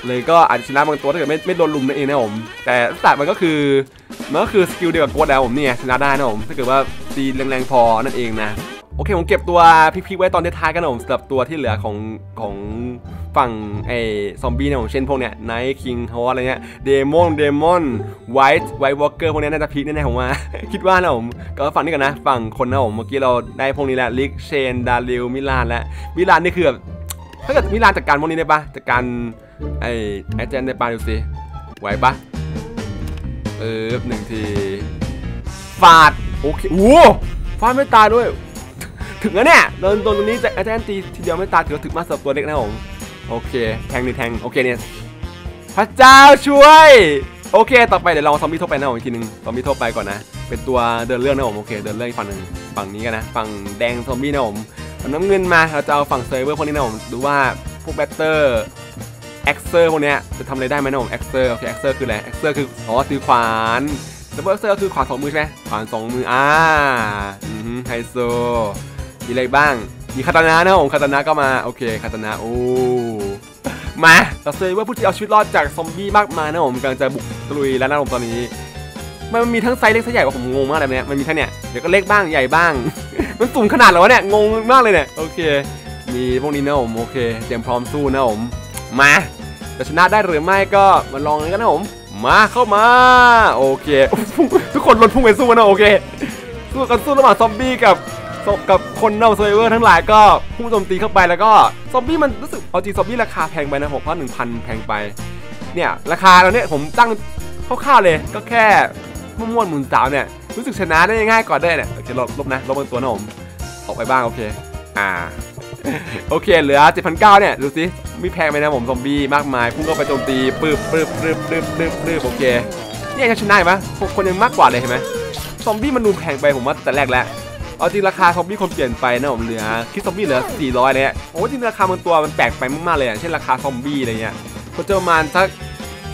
เลยก็อาจจะชนะบางตัวถ้าเกิดไม่ไม่โดนรุมนั่นเองนะผมแต่ Master มันก็คือมันก็คือ skill เดียวกับ Ghost แล้วผมเนี่ยชนะได้นะผมถ้าเกิดว่าตีแรงๆพอนั่นเองนะ โอเคผมเก็บตัวพิกๆไว้ตอนท้ายกันนะผมสำหรับตัวที่เหลือของของฝั่งไอ้ซอมบี้นะผมเช่นพวกเนี้ย Night King Horse อะไรเงี้ย Demon Demon White White Walker พวกเนี้ยน่าจะ peak แน่ๆผมว่า คิดว่านะผมก็ฝั่งนี้กันนะ ฝั่งคนนะผมเมื่อกี้เราได้พวกนี้แหละ Rick Shane Daryl มิลานและมิลานนี่คือแบบถ้าเกิดมิลานจัดการพวกนี้ได้ปะจัดการไอ้ไอ้ Giant ได้เปล่าดูสิไหวปะเออหนึ่งทีฟาดโอเคโอ้ฟาดไม่ตายด้วย ถึงแล้วเนี่ยโดนโดนตรงนี้ไอ้เจนตีทีเดียวไม่ตายถือถึงมาสำหรับตัวเล็กนะผม โอเค แทงหนึ่งแทง โอเคเนี่ย พระเจ้าช่วย โอเค ต่อไปเดี๋ยวเราซอมบี้ทั่วไปนะผมอีกทีหนึง ซอมบี้ทั่วไปก่อนนะ เป็นตัวเดินเรื่องนะผมโอเค เดินเรื่องอีกฝั่งหนึ่งฝั่งนี้กันนะ ฝั่งแดงซอมบี้นะผมฝั่งน้ำเงินมา เราจะเอาฝั่ง Survivor พวกนี้นะผมดูว่าพวก Batter Axer พวกเนี้ยจะทำอะไรได้ไหมนะผม Axer โอเค Axer คืออะไร Axer คืออ๋อถือขวาน Double Axer คือขวานสองมือใช่ไหมขวานสองมืออ่าอือไฮโซ มีอะไรบ้าง มีคาตานะนะผมคาตานะก็มา โอเคคาตานะโอ้ มาเหล่า Survivor ผู้ที่เอาชีวิตรอดจากซอมบี้มากมายนะผมกำลังจะบุกตะลุยแล้วนะผมตอนนี้ มันมีทั้งไซส์เล็กไซส์ใหญ่ว่าผมงงมากเลยเนี่ย มันมีทั้งเนี่ย เดี๋ยวก็เล็กบ้างใหญ่บ้าง มันสูงขนาดเหรอวะเนี่ย งงมากเลยเนี่ย โอเค มีพวกนี้นะผมโอเค เตรียมพร้อมสู้นะผม มาจะชนะได้หรือไม่ก็มาลองกันนะผม มาเข้ามา โอเค ทุกคนลนพุ่งไปสู้นะโอเค สู้กันสู้ระหว่างซอมบี้กับ กับคนเหล่า Survivor ทั้งหลายก็พุ่งโจมตีเข้าไปแล้วก็ซอมบี้มันรู้สึกเอาจริงซอมบี้ราคาแพงไปนะผมเพราะหนึ่งพันแพงไป เนี่ย ราคาเราเนี่ยผมตั้งคร่าวๆเลยก็แค่มั่วๆหมุนสาวเนี่ยรู้สึกชนะได้ง่ายก่อนได้เนี่ยโอเคลบลบนะลบบนตัวนะผมออกไปบ้างโอเค อ่าโอเคเหลือ 7,900 เนี่ย ดูสิไม่แพงไหมนะผมซอมบี้มากมายพุ่งเข้าไปโจมตีปืบปืบปืบปืบปืบปืบโอเคเนี่ยจะชนะไหมคนยังมากกว่าเลยเห็นไหมซอมบี้มันดูแพงไปผมว่าแต่แรกแล้ว เอาจริงราคาซอมบี้คนเปลี่ยนไปนะผมเหลือคิดซอมบี้เหลือ 400เลยโอ้จริงราคาบางตัวมันแปลกไปมากๆเลยอย่างเช่นราคาซอมบี้อะไรเงี้ยก็จะประมาณสัก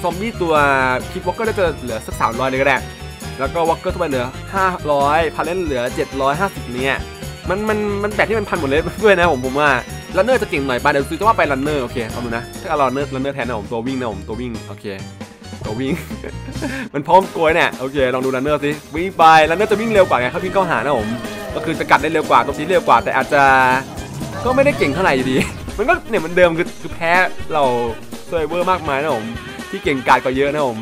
ซอมบี้ตัว Kid Walker จะเหลือสัก 300เลยก็ได้แล้วก็ Walker ทั่วไปเหลือ 500พาเลนเหลือ 750เนี่ยมันมันมันแปลกที่มันพันหมดเลยด้วยนะผมผมว่า Runner จะเก่งหน่อยป่ะเดี๋ยวซื้อจะว่าไป Runner โอเคเอาดูนะถ้าเอา Runner Runner แทนนะผมตัววิ่งนะผมตัววิ่งโอเคตัววิ่ง มันพร้อมกลวยเนี่ยโอเคลองดู Runner สิวิ่งไป Runner จะวิ่งเร็วกว่าไงเขาวิ่งเข้าหานะผม ก็คือจะกัดได้เร็วกว่าตัวทีเร็วกว่า แต่อาจจะก็ไม่ได้เก่งเท่าไหร่อยู่ดี มันก็เนี่ยมันเดิมคือคือแพ้เราเซอร์เวอร์มากมายนะผมที่เก่งกาจกว่าเยอะนะผม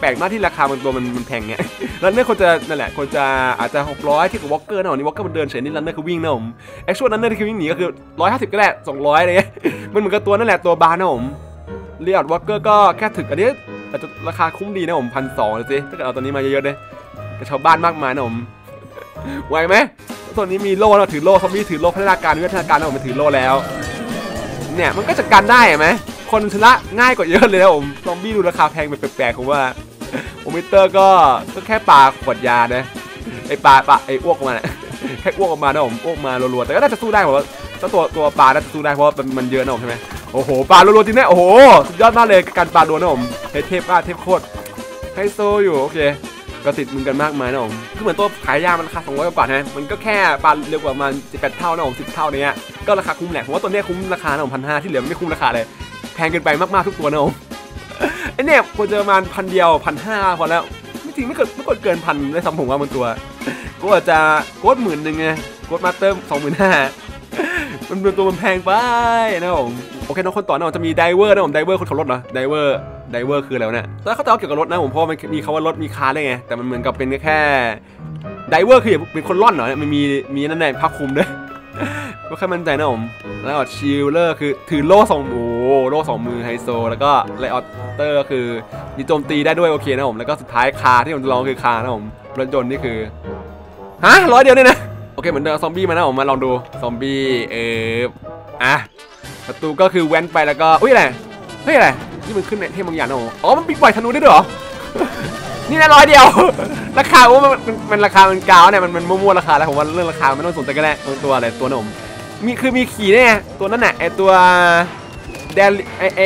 แปลกมากที่ราคามันตัวมันมันแพงเงี้ยรันเนอร์คนจะนั่นแหละคนจะอาจจะ 600 ที่กับวอลเกอร์นะผมนี่วอลเกอร์มันเดินเฉยนี่รันเนอร์คือวิ่งนะผมแอคชั่นรันเนอร์ที่คือวิ่งหนีก็คือ 150 ก็แหละ200อะไรเงี้ยมันเหมือนกับตัวนั่นแหละตัวบาร์นะผมเรียดวอลเกอร์ก็แค่ถึกอันนี้แต่จะราคาคุ้มดีนะผมพันสองเลยสิถ้าเกิดเอาตัวนี้มาเยอะๆเลยกับชาวบ้านมากมายนะผม ไหวไหมตัวนี้มีโล่แล้วถือโล่ซอมบี้ถือโล่พัฒนาการวิวัฒนาการนะผมมันถือโล่แล้ว เนี่ยมันก็จัดการได้ไหมคนชนะง่ายกว่าเยอะเลยนะผมซอมบี้ดูราคาแพงแบบแปลกๆผมว่าโอมิเตอร์ก็ก็แค่ปลาขวดยานะไอปลาปลาไออ้วกออกมาแค่อ้วกออกมานะผมอ้วกมารัวๆแต่ก็น่าจะสู้ได้ผมว่าถ้าตัวตัวปลาน่าจะสู้ได้เพราะว่ามันมันเยอะนะผมใช่ไหมโอ้โหปลารัวๆจริงเนี่ยโอ้โหสุดยอดมากเลยการปลารัวนะผมเฮ้ยเทพมากเทพโคตรไฮโซอยู่โอเค ก็ติดมึงกันมากมายนะผมคือเหมือนตัวขายยามันราคา200กว่าบาทนะมันก็แค่ปลาเร็วกว่ามัน18เท่านะผม10เท่าเนี้ยก็ราคาคุ้มแหละผมว่าตัวเนี้ยคุ้มราคานะผมพันห้าที่เหลือไม่คุ้มราคาเลยแพงเกินไปมากๆทุกตัวนะผมไอเนี่ยควรจะประมาณพันเดียวพันห้าพอแล้วไม่จริงไม่เกินไม่ควรเกินพันได้ซ้ำผมว่ามันตัวก็อาจจะโคตรหมื่นหนึ่งไงโคตรมาเตอร์สองหมื่นห้ามันเป็นตัวมันแพงไปนะผม โอเคน้องคนต่อนะผมจะมี Driver นะผม Driver คนขับรถเหรอ Driver Driver คืออะไรวะเนี่ยตอนแรกเขาจะเอาเกี่ยวกับรถนะผมเพราะมันมีคำว่ารถมี car ได้ไง แต่มันเหมือนกับเป็นแค่ Driver คือเป็นคนร่อนเหรอเนี่ยมันมีมีนั่นแหละผ้าคลุมด้วยก็แค่มั่นใจนะผมแล้วก็ Shielder คือถือโล่สองโอ้โล่สองมือไฮโซ แล้วก็ Rioter ก็คือมีโจมตีได้ด้วยโอเคนะผมแล้วก็สุดท้าย Car ที่ผมจะลองคือ Car นะผมรถยนต์นี่คือฮะร้อยเดียวเนี่ยนะโอเคเหมือนเดิมซอมบี้มานะผมมาลองดูซอมบี้เอออะ ประตูก็คือแว้นไปแล้วก็อุ้ยอะไรเฮ้ยอะไรนี่มันขึ้นในเทพบางอย่างนะผมอ๋อมันปีกปล่อยธนูได้ด้วยหรอนี่นะร้อยเดียว ราคาว่ามันมันราคามันกาวเนี่ยมันมันมั่วๆราคาแล้วผมว่าเรื่องราคาไม่ต้องสนใจก็ได้ตัวตัวอะไรตัวนมมีคือมีขี่เนี่ยตัวนั้นน่ะไอตัวแดนไอไอ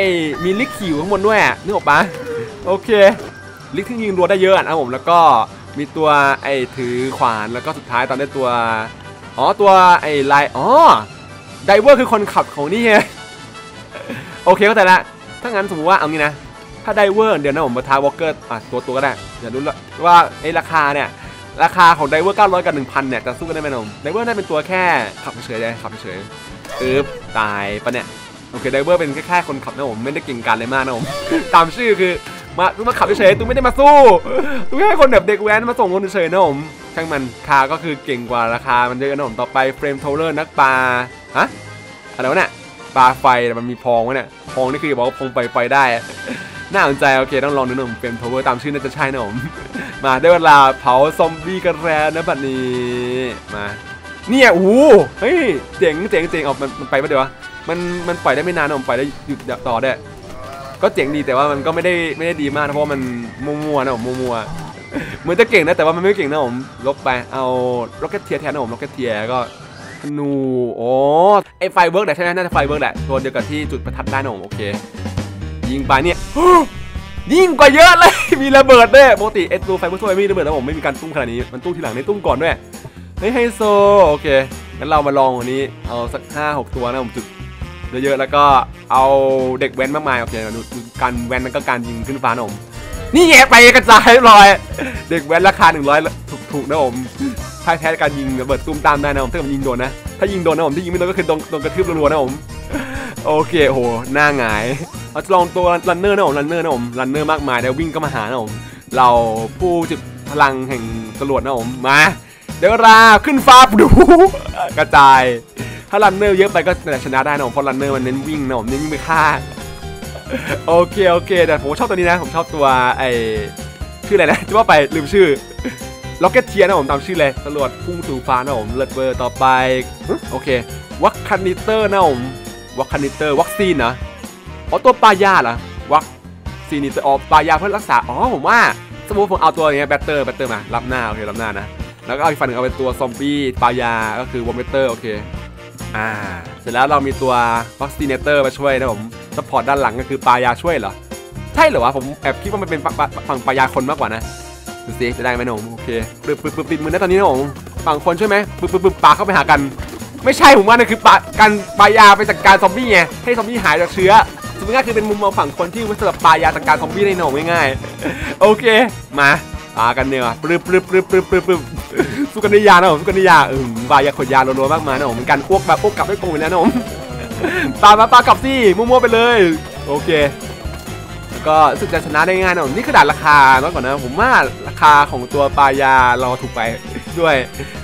มีลิกขี่อยู่ข้างบนด้วยนึกออกปะโอเค ลิกที่ยิงรัวได้เยอะนะผมแล้วก็มีตัวไอถือขวานแล้วก็สุดท้ายตอนได้ตัวอ๋อตัวไอไลอ๋อ Driver คือคนขับของนี่ไง โอเคเข้าใจละถ้างั้นสมมติว่าเอางี้นะ ถ้า Driver เดี๋ยวนะผมมาทา Walker อะตัวตัวก็ได้อย่ารู้ว่าไอ้ราคาเนี่ยราคาของ Driver 900 กับ 1,000 เนี่ย จะสู้กันได้ไหมน้อง Driver น่าเป็นตัวแค่ขับเฉยๆเลยขับเฉยๆอึ๊บตายปะเนี่ย โอเค Driver เป็นแค่คนขับนะผม ไม่ได้เก่งกาจอะไรมากนะผม ตามชื่อคือ มาตุ้มาขับเฉยๆตุ้ไม่ได้มาสู้ตุ้แค่คนแบบเด็กแว้นมาส่งคนเฉยๆนะผมช่างมันคาก็คือเก่งกว่าราคามันเยอะนะผมต่อไป flamethrower นักปาฮะอะไรวะเนี่ย ปาไฟมันมีพองวะเนี่ยพองนี่คือบอกว่าพองไปไฟได้ น่าสนใจโอเคต้องลองดูหน่อยเป็น power ตามชื่อน่าจะใช่นะผมมาได้เวลาเผาซอมบี้กันแล้วนะบัดนี้มาเนี่ยโอ้โหเฮ้ยเจ๋งเจ๋งเจ๋งออกมันมันไปปะเดี๋ยววะมันมันปล่อยได้ไม่นานนะผมปล่อยได้หยุดต่อได้ ก็เจ๋งดีแต่ว่ามันก็ไม่ได้ไม่ได้ดีมากนะเพราะมันมัวๆนะผมมัวๆเหมือนจะเก่งนะแต่ว่ามันไม่เก่งนะผมลบไปเอา rocketeer แทนนะผม rocketeer ก็ นูโอ้ไอ firework แหละใช่ไหมน่าจะ firework แหละตัวเดียวกับที่จุดประทัดได้นะผมโอเค ยิงไปเนี่ยยิ่งกว่าเยอะเลย มีระเบิดด้วยปกติไอตัวไฟพุทโธไม่มีระเบิดนะผมไม่มีการตุ้มขนาดนี้มันตุ้มทีหลังในตุ้มก่อนด้วยเฮ้ยไฮโซโอเคงั้นเรามาลองวันนี้เอาสักห้าหกตัวนะผมจุดเยอะๆแล้วก็เอาเด็กแว้นมากมายโอเคดูการแว้นแล้วก็การยิงขึ้นฟ้านะผมนี่แงไปกระจายเรียบร้อย เด็กแว้นราคา 100 ถูกๆนะผม พ่ายแพ้การยิงระเบิดตุ้มตามได้นะผมถ้าเกิดมันยิงโดนนะ ถ้ายิงโดนนะผมที่ยิงไม่โดนก็คือโดนโดนกระทืบรัวๆนะผม โอเคโหหน้าหงายเราจะลองตัว runner นะผม runner นะผม runner มากมายแล้ววิ่งก็มาหานะผมเราผู้จุดพลังแห่งจรวดนะผมมา เดี๋ยวราขึ้นฟ้าดูกระจาย ถ้า runner เยอะไปก็จะชนะได้นะผมเพราะ runner มันเน้นวิ่งนะผมเน้นวิ่งไปฆ่าโอเคโอเคแต่ผมชอบตัวนี้นะผมชอบตัวไอชื่ออะไรนะจะว่าไปลืมชื่อ rocketeer นะผมตามชื่อเลยจรวดพุ่งสู่ฟ้านะผมเลิศเบอร์ต่อไปโอเค vaccinator นะผม vaccinator วัคซีนนะอ๋อตัวปายาเหรอ vaccinator อ๋อปายาเพื่อรักษาอ๋อผมว่าสมมติผมเอาตัวอย่างเงี้ย batter batter มารับหน้าโอเครับหน้านะแล้วก็เอาอีกฝั่งหนึ่งเอาเป็นตัวซอมบี้ปายาก็คือ vomiter โอเคอ่าเสร็จแล้วเรามีตัว vaccinator มาช่วยนะผม support ด้านหลังก็คือปายาช่วยเหรอใช่เหรอวะผมแอบคิดว่ามันเป็นฝั่งฝั่งปายาคนมากกว่านะ ดูสิจะได้ไหมนะผมโอเคปึ๊บปึ๊บปึ๊บติดมือนะตอนนี้นะผมฝั่งคนช่วยไหมปึ๊บปึ๊บปึ๊บปาเข้าไปหากัน ไม่ใช่ผมว่านั่นคือปะการปายาไปจัดการซอมบี้ไงให้ซอมบี้หายจากเชื้อสมมติง่ายคือเป็นมุมมองฝั่งคนที่มันสำหรับปายาจัดการซอมบี้ในหนองง่ายๆโอเคมาปากันเนี่ยปรึบปรึบปรึบปรึบปรึบปรึบสู้กันด้วยยานะผมสู้กันด้วยยาเออปายาขนยารัวๆมากมายนะผมเป็นการอ้วกแบบอ้วกกลับไม่โกงเลยนะผมปามาปากลับสิมั่วๆไปเลย โอเค ก็สึกจะชนะได้ง่ายนะผมนี่ขนาดราคาน้อยกว่านะผมว่าราคาของตัวปลายาเราถูกไปด้วย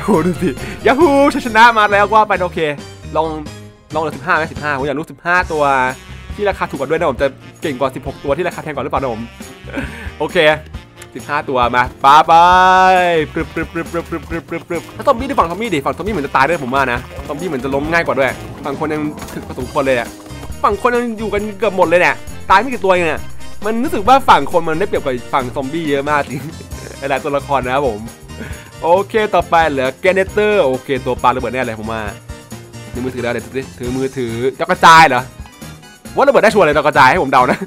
โหดูสิยาฮูชนะมาแล้วว่าไปโอเค ลองลองเหลือสิบห้าไหมสิบห้าผมอยากรู้สิบห้าตัวที่ราคาถูกกว่าด้วยนะผมจะเก่งกว่าสิบหกตัวที่ราคาแพงกว่าหรือเปล่านะผมโอเค 15 ตัวมาปาไปปรึบปรึบปรึบปรึบปรึบปรึบปรึบปรึบถ้าซอมบี้ที่ฝั่งซอมบี้ดิฝั่งซอมบี้เหมือนจะตายด้วยผมว่านะซอมบี้เหมือนจะล้มง่ายกว่าด้วยฝั่งคนยังถึกพอสมควรเลยอะฝั่งคนยังอยู่กันเกือบหมดเลยเนี่ยตายไม่กี่ตัวเองเนี่ย มันรู้สึกว่าฝั่งคนมันได้เปรียบกว่าฝั่งซอมบี้เยอะมากจริงหลายตัวละครนะครับผม โอเคต่อไปเหลือ grenadier โอเค ตัวปาระเบิดแน่เลยผมว่าถือมือถือแล้วเดี๋ยวถือมือถือจะกระจายเหรอว่าระเบิดได้ชัวร์เลยจะกระจายให้ผมเดานะ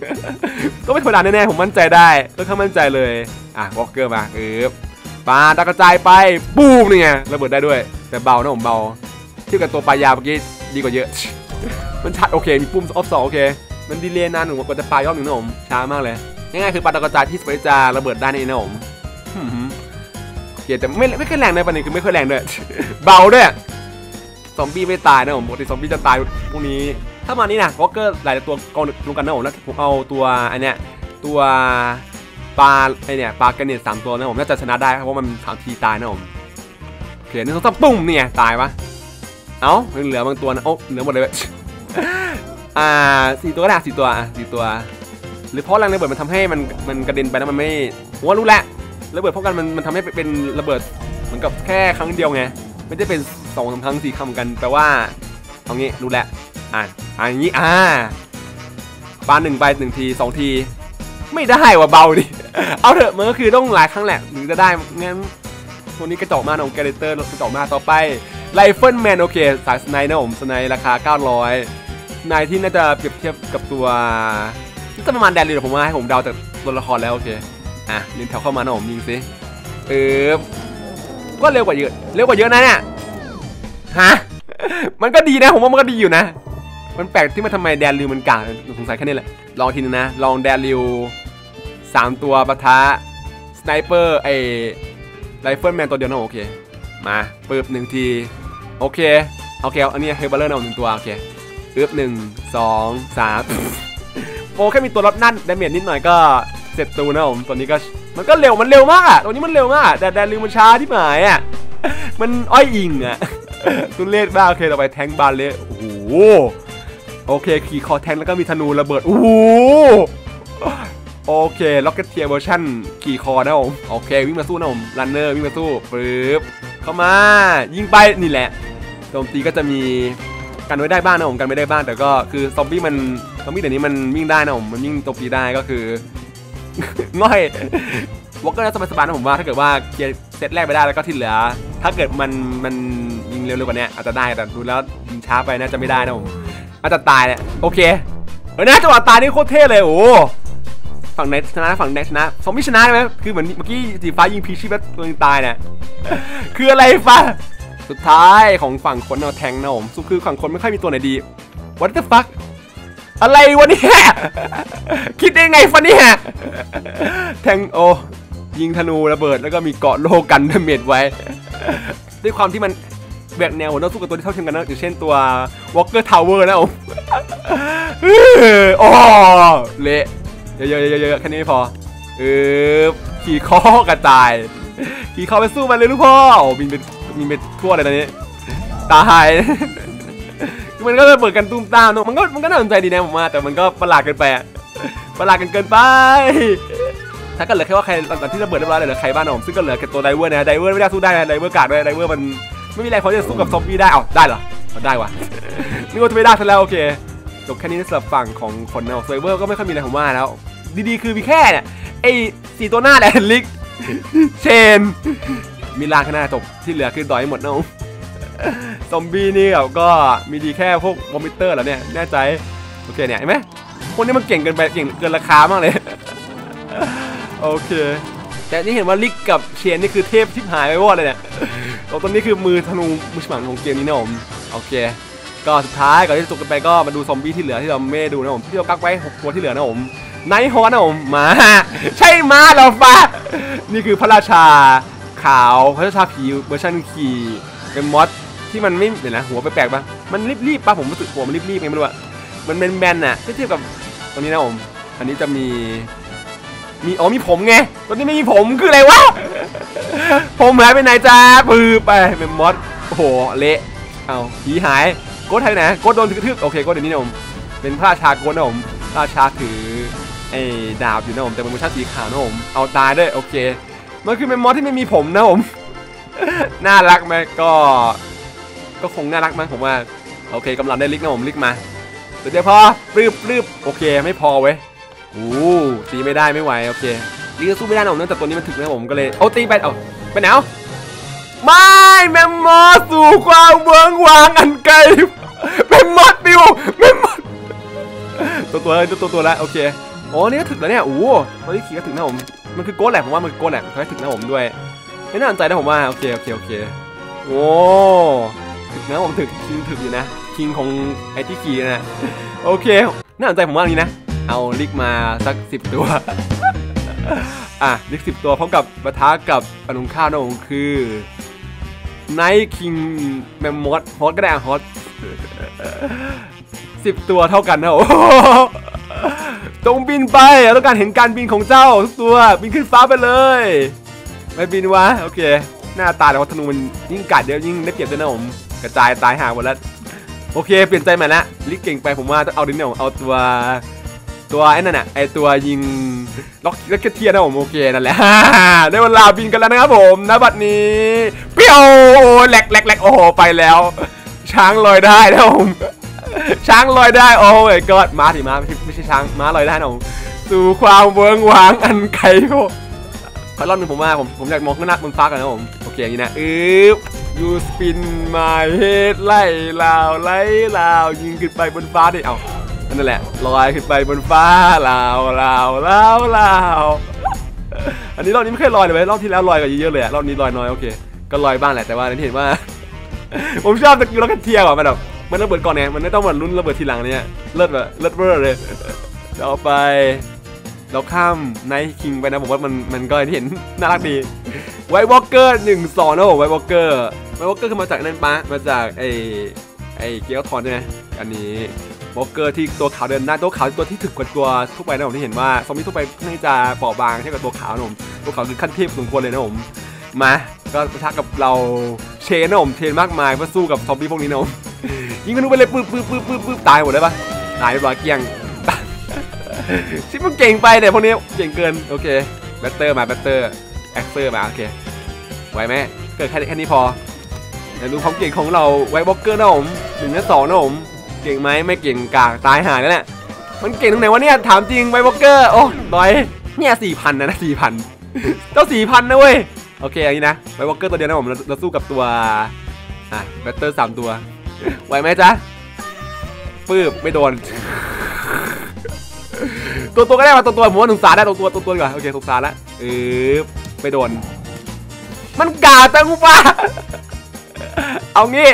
ก็ไม่ธรรมดาแน่ๆผมมั่นใจได้ก็ข้ามั่นใจเลยอะ walker มาเออปาตะกระจายไปปูมนี่ไงระเบิดได้ด้วย แต่เบานะผมเบาเทียบกับตัวปายาเมื่อกี้ดีกว่าเยอะ มันชัดโอเคมีปุ่มออฟสองโอเค มัน delay นานหนูกว่าจะปารอบหนึ่งนะผมช้ามากเลยง่ายๆคือปาตะกระจายที่สเปรย์จะระเบิดได้นี่นะผมหืมโอเคแต่ไม่ไม่ค่อยแรงนะประเด็นคือไม่ค่อยแรงด้วย เบาด้วยซอมบี้ไม่ตายนะผมปกติซอมบี้จะตายพวกนี้ ถ้ามานี้นะ walker หลายตัวกองรวมกันนะผมแล้วผมเอาตัวอันเนี้ยตัวปาไอเนี่ยปา grenade สามตัวนะผมน่าจะชนะได้เพราะมันสามทีตายนะผมโอเคหนึ่งสองปุ้มเนี่ยตายปะเอ้าเหลือบางตัวนะโอ้เหลือหมดเลยเว้ย อ่าสี่ตัวก็ได้สี่ตัวอะสี่ตัว หรือเพราะแรงระเบิดมันทำให้มันมันกระเด็นไปแล้วมันไม่ผมว่ารู้แหละระเบิดพราะกันมันมันทำให้เป็นระเบิดเหมือนกับแค่ครั้งเดียวไงไม่ได้เป็นสองสามครั้งสี่ครั้งกันแปลว่าเอางี้รู้แหล้วอ่าอ่าอย่างนี้อ่าปาหนึ่งใบหนึ่งทีสองที ไม่ได้ว่ะเบาดิเอาเถอะมันก็คือต้องหลายครั้งแหละถึงจะได้งั้นตัวนี้กระจอกมากนะผมแกเรเตอร์กระจอกมากต่อไปไ i เฟิลแมนโอเคสายสไนนะผมสไนราคา 900 นายที่น่าจะเปรียบเทียบกับตัวน่จะประมาณแดนเลยผมว่าให้ผมเดาจากตัวละครแล้วโอเค อะเรียนแถวเข้ามานะผมยิงสิเออก็เร็วกว่าเยอะ เร็วกว่าเยอะนะเนี่ย ฮะ มันก็ดีนะผมว่ามันก็ดีอยู่นะ มันแปลกที่มันทำไมแดนริวมันกากสงสัยแค่นี้แหละ ลองทีนึงนะ ลองแดนริวสามตัวปะทะสไนเปอร์ไอไรเฟิลแมนตัวเดียวนะโอเค มาปึ๊บหนึ่งที โอเค โอเค อันนี้เฮเบอร์เลอร์นะหนึ่งตัวโอเค อึบหนึ่งสองสามโอ้แค่มีตัวลดนั่นดาเมจนิดหน่อยก็เสร็จตูนะผมตัวนี้ก็มันก็เร็วมันเร็วมากอะตัวนี้มันเร็วมากแต่แดนลิงมันช้าที่หมายอะมันอ้อยอิงอะตุเล่มากโอเคต่อไปแทงบาเลโอ้โหโอเคขี่คอแทงแล้วก็มีธนูระเบิดโอ้โหโอเคล็อกเก็ตเทียร์เวอร์ชั่นขี่คอนะผมโอเควิ่งมาสู้นะผมรันเนอร์วิ่งมาสู้ปึ๊บเข้ามายิงไปนี่แหละโจมตีก็จะมี กันไว้ได้บ้างนะผมกันไม่ได้บ้างแต่ก็คือซอมบี้มันซอมบี้เดี๋ยวนี้มันวิ่งได้นะผมมันวิ่งโจมตีได้ก็คือง่อยวอลเกอร์น่าสบายๆนะผมว่าถ้าเกิดว่าเคลียร์เซตแรกไปได้แล้วก็ที่เหลือ ถ้าเกิดมันมันยิงเร็วๆกว่านี้อาจจะได้แต่ดูแล้วยิงช้าไปน่าจะไม่ได้นะผมอาจจะตายเนี่ยโอเคเออนะจังหวะตายนี่โคตรเท่เลยโอ้ฝั่งไหนชนะฝั่งไหนชนะซอมบี้ชนะใช่ไหมคือเหมือนเมื่อกี้สีฟ้ายิงพีชีพแล้วตัวเองตายเนี่ยคืออะไรฟ้า สุดท้ายของฝั่งคนเอาแทงนะผมสุคือฝั่งคนไม่ค่อยมีตัวไหนดี What the fuck อะไรวะเนี่ยคิดได้ไงฟะเนี่ยแทงโอยิงธนูระเบิดแล้วก็มีเกาะโลกันดาเมจไว้ ด้วยความที่มันแบกแนวหัวหน้าสู้กับตัวที่เท่าเทียมกันนะอย่างเช่นตัว Walker Tower นะผมโอ้เละเยอะๆๆๆแค่นี้พอเออขี่คอกระจาย ขี่คอไปสู้มันเลยลูกพ่อบินไป บินไปทั่วเลยตอนนี้ ตายคือมันก็จะเปิดกันตุ้มตามเนอะมันก็มันก็น่าสนใจดีนะผมว่าแต่มันก็ประหลาดเกินไปประหลาดกันเกินไปถ้าก็เหลือแค่ว่าใครหลังจากที่ระเบิดเรียบร้อยเลยหลือใครบ้างนะผมซึ่งก็เหลือแค่ตัวไดเวอร์นะไดเวอร์ไม่ได้สู้ได้นะไดเวอร์กาดด้วยไดเวอร์มันไม่มีอะไรพอที่จะสู้กับซอมบี้ได้เอ้าได้เหรอได้วะนึกว่าจะไม่ได้ซะแล้วโอเคจบแค่นี้สำหรับฝั่งของคนนะเซเวอร์ก็ไม่ค่อยมีอะไรผมว่าแล้ว ดีๆ คือมีแค่เนี่ยไอ้สี่ตัวหน้าแหละลิกเชน มีลางแค่หน้าจบที่เหลือคือดอยหมดนะซอมบี้นี่แบบก็มีดีแค่พวกวอมิเตอร์แล้วเนี่ยแน่ใจโอเคเนี่ยเห็นไหมคนนี้มันเก่งเกินไปเก่งเกินราคามากเลยโอเค แต่นี่เห็นว่าลิกกับเชนนี่คือเทพทิพหายไปวอดเลยเนี่ยตอนนี้คือมือธนูมือฉมังของเกมนี้นะผมโอเคก็สุดท้ายก่อนที่จะจบกันไปก็มาดูซอมบี้ที่เหลือที่เราไม่ดูนะผมที่เรากักไว้หกตัวที่เหลือนะผมไนท์ฮอร์นะผมมา ใช่มาหรอฟ้านี่คือพระราชา ขาวพระราชาผีเวอร์ชันขี่เป็นมอสที่มันไม่เดี๋ยวนะหัวแปลกๆปะมันรีบๆปะผมรู้สึกหัวมันรีบๆไงไม่รู้อะมันเป็นแบนๆน่ะเทียบกับตัวนี้นะผมอันนี้จะมี มีอ๋อมีผมไงตัวนี้ไม่มีผมคืออะไรวะผมหายไปไหนจ้าปือไปเป็นมอสโอ้โหเละเอาผีหายโกดไทยไหนโกดโดนกระทืบโอเคโกดเดี๋ยวนี้นะผมเป็นพระราชาโกดนะผมพระราชาถือไอ้ดาบอยู่นะผมแต่เป็นเวอร์ชันสีขาวนะผมเอาตายด้วยโอเค มันคือเป็นมอสที่ไม่มีผมนะผม น่ารักไหมก็ ก็คงน่ารักมั้งผมว่า โอเคกำลังได้ลิกนะผมลิกมาเดี๋ยวพอปรืบปรืบโอเคไม่พอเว้ยโอ้ตีไม่ได้ไม่ไหวโอเคลิกก็สู้ไม่ได้นะผมเนื่องจากตัวนี้มันถึกนะผมก็เลยเอาตีไปเอาไปไหนเอาไม่แมมมอสสู่ความเวิงวางอันไกลแมมมอสปิวแมมมอสตัวตัวตัวตัวตัวแล้วโอเคโอ้นี่ก็ถึกแล้วเนี่ยโอ้ตอนนี้ขี่ก็ถึงนะผม มันคือโกดแหลกผมว่ามันคือโกดแหลกเขาให้ถึกนะผมด้วยไม่น่าสนใจนะผมว่าโอเคโอเคโอเคโอ้ถึกนะผมถึกคิงถึกอยู่นะคิงของไอที่ขี่นะโอเคน่าสนใจผมว่านี้นะ เอาลิกมาสักสิบตัวอะลิกสิบตัวพร้อมกับปะทะกับปนุงข้าวนะผมคือไนท์คิงแมมมอสฮอตก็ได้ฮอตสิบตัวเท่ากันนะโอ้ จงบินไปต้องการเห็นการบินของเจ้าทุกตัวบินขึ้นฟ้าไปเลย ไม่บินวะโอเค หน้าตาแต่ว่าธนูมันยิ่งกัดเยอะยิ่งได้เปรียบด้วยนะผมกระจายตายห่างหมดแล้วโอเค เปลี่ยนใจใหม่ละลิกเก่งไปผมว่าต้องเอาดินเนี่ยเอาตัวตัวไอ้นั่นน่ะไอตัวยิงล็อกล็อกเก็ตเทียนะผมโอเคนั่นแหละได้เวลาบินกันแล้วนะครับผมณบัดนี้เปี้ยวแหลกแหลกแหลกโอ้โหไปแล้ว ช้างลอยได้นะผม ช้างลอยได้ โอ้ยกอดม้าสิม้าไม่ใช่ไม่ใช่ช้างม้าลอยได้นะผมสู่ความเวิงวางอันไกลโพ้ขอรอบหนึงผมว่าผมผมอยากมองข้างหน้าบนฟ้ากันนะผม โอเคอย่างนี้นะอึ๊บยูสปินมาเฮดไล่ลาวไล่ลาวยิงขึ้นไปบนฟ้าดิเอ้านั่นแหละลอยขึ้นไปบนฟ้าลาวลาวลาวลาวอันนี้รอบนี้ไม่เคยลอยเลยรอบที่แล้วลอยกว่าเยอะๆเลยอะรอบนี้ลอยน้อยโอเค ก็ลอยบ้างแหละแต่ว่าที่เห็นว่า ผมชอบ skill Rocketeer ว่ะมันแบบ มันระเบิดก่อนเนี่ยมันไม่ต้องมาลุ้นระเบิดทีหลังเนี่ยเลิศแบบเลิศเวอร์เลยต่อไปเราข้าม Night King ไปนะผมว่ามันมันก็เห็นน่ารักดี White Walker หนึ่งสองนะผม White Walker White Walker คือมาจากนั่นปะมาจากไอ้ไอ้ Game of Thrones ใช่ไหมอันนี้ Walker ที่ตัวขาวเดินได้ตัวขาวตัวที่ถึกกว่าตัวทั่วไปนะผมที่เห็นว่าซอมบี้ทั่วไปน่าจะเปราะบางเทียบกับตัวขาวนะผมตัวขาวคือขั้นเทพสมควรเลยนะผม มาก็ปะทะกับเราเชนนะผมเชนมากมายเพื่อสู้กับซอมบี้พวกนี้นะผมยิงกันดูไปเลยปึ๊บปึ๊บปึ๊บปึ๊บปึ๊บตายหมดเลยปะตายเรียบร้อยเกลี้ยงชิมันเก่งไปแต่พวกนี้เก่งเกินโอเคแบตเตอร์มาแบตเตอร์แอคเตอร์มาโอเคไหวไหมเกิดแค่แค่นี้พอแต่ดูความเก่งของเราไวบล็อกเกอร์นะผมหนึ่งและสองนะผมเก่งไหมไม่เก่งกากตายหายแล้วแหละมันเก่งตรงไหนวะเนี่ยถามจริงไวบล็อกเกอร์โอ้ร้อยเนี่ยสี่พันนะนะสี่พันเจ้าสี่พันนะเว้ย โอเคอย่างนี้นะไวบล็อกเกอร์ตัวเดียวนะผมเราเราสู้กับตัวอะแบตเตอร์สามตัวไหวไหมจ๊ะปื้บไม่โดน ตัวตัวก็ได้มาตัวตัวผมว่าสงสารได้ตัวตัวตัวตัวก่อนโอเคสงสารละเออไปโดน มันกาตังฟ้าเอางี้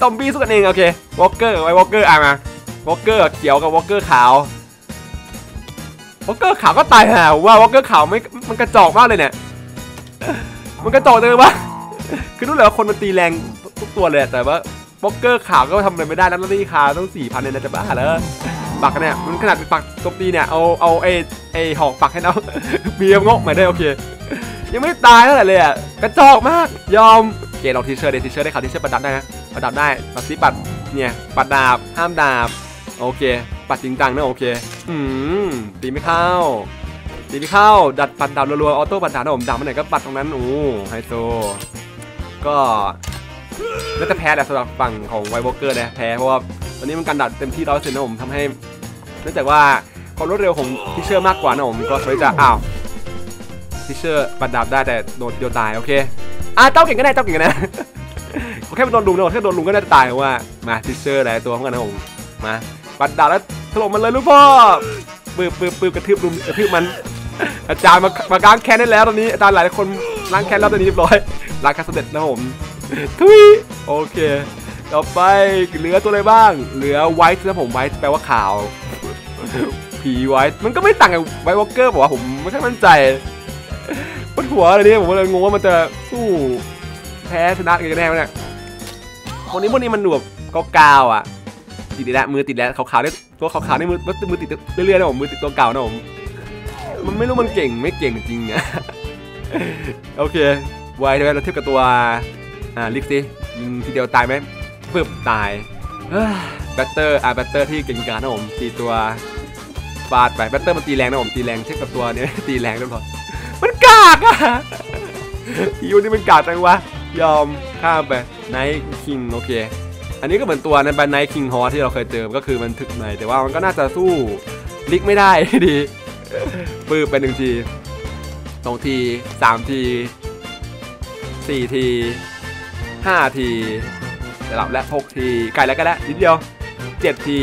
ซอมบี้สู้กันเองโอเควอลเกอร์ไว้วอลเกอร์อะมาวอลเกอร์เขียวกับวอลเกอร์ขาววอลเกอร์ขาวก็ตายห่าว่าวอลเกอร์ขาวไม่มันกระจอกมากเลยเนี่ย มันกระจอกจังเลยวะคือรู้เลยว่าคนมันตีแรงทุกตัวเลยแต่ว่าวอลเกอร์ขาวก็ทำอะไรไม่ได้แล้วนี่คาต้องสี่พันเนี่ยนะจะบ้าแล้วปักเนี่ยมันขนาดเป็นปักตบตีเนี่ยเอาเอาไอไอหอกปักให้เราเบียมงอกมาได้โอเคยังไม่ตายเท่าไหร่เลยอะกระจอกมากยอมเกณฑ์ลองทีเชอร์เดทีเชอร์ได้ครับทีเชอร์ปัดดาบได้นะปัดดาบได้ปัดซีปัดเนี่ยปัดดาบห้ามดาบโอเค ปัดจริงจังนะโอเค อืมตีไม่เข้า ตีไม่เข้า ดัดปัดดาบรัวๆออโต้ปัดดาบนะผมดาบมันไหนก็ปัดตรงนั้นโอ้ไฮโซก็น่าจะแพ้แหละสำหรับฝั่งของไวโบเกอร์นะแพ้เพราะว่าตอนนี้มันกันดัดเต็มที่ร้อยเซนนะผมทำให้เนื่องจากว่าความรวดเร็วของทิเชอร์มากกว่านะผมก็เลยจะอ้าวทิเชอร์ปัดดาบได้แต่โดนเดียวตายโอเคอะเจ้าเก่งก็ได้เจ้าเก่งก็ได้โอเคมันโดนลุงนะถ้าโดนลุงก็น่าจะตายว่ามาทิเชอร์หลายตัวเหมือนกันนะผมมาปัดดาบแล้วถล่มมันเลยลูกพ่อปืบปืบปืบกระทืบลุมกระทืบมัน อาจารย์มามากางแค้นได้แล้วตอนนี้อาจารย์หลายคนล้างแค้นแล้วตอนนี้เรียบร้อยล้างค้นสเร็จนะผมทุยโอเค ต่อไปเหลือตัวอะไรบ้าง เหลือไวท์นะผมไวท์แปลว่าขาว ผีไวท์มันก็ไม่ต่างกับไวท์วอลเกอร์บอกว่าผมไม่ค่อยมั่นใจปวดหัวอะไรเนี่ยผมเลยงงว่ามันจะสู้แพ้ชนะกันแน่ไหมเนี่ยคนนี้พวกนี้มันหนวบกาวอะติดแล้วมือติดแล้วขาวๆเนี่ยตัวขาวๆนี่มือมือติดเรื่อยๆนะผมมือติดตัวเก่านะผม มันไม่รู้มันเก่งไม่เก่งจริงๆอะโอเค White เราเทียบกับตัว อ่า Lich ซิยิงทีเดียวตายไหมปึ๊บตายแบตเตอร์อะแบตเตอร์ที่เก่งกาจนะผมสี่ตัวฟาดไปแบตเตอร์มันตีแรงนะผมตีแรงเทียบกับตัวเนี้ยตีแรงเรียบร้อยมันกากอะยูนี่มันกากจังวะยอมข้ามไป Night King โอเค อันนี้ก็เหมือนตัวนั้นเป็น Night King Horse ที่เราเคยเจอก็คือมันถึกหน่อยแต่ว่ามันก็น่าจะสู้ Lich ไม่ได้ดี ปื้มไปหนึ่งทีสองทีสามทีสี่ทีห้าทีสลับและหกทีไกลแล้วก็แล้วนิดเดียวเจ็ดที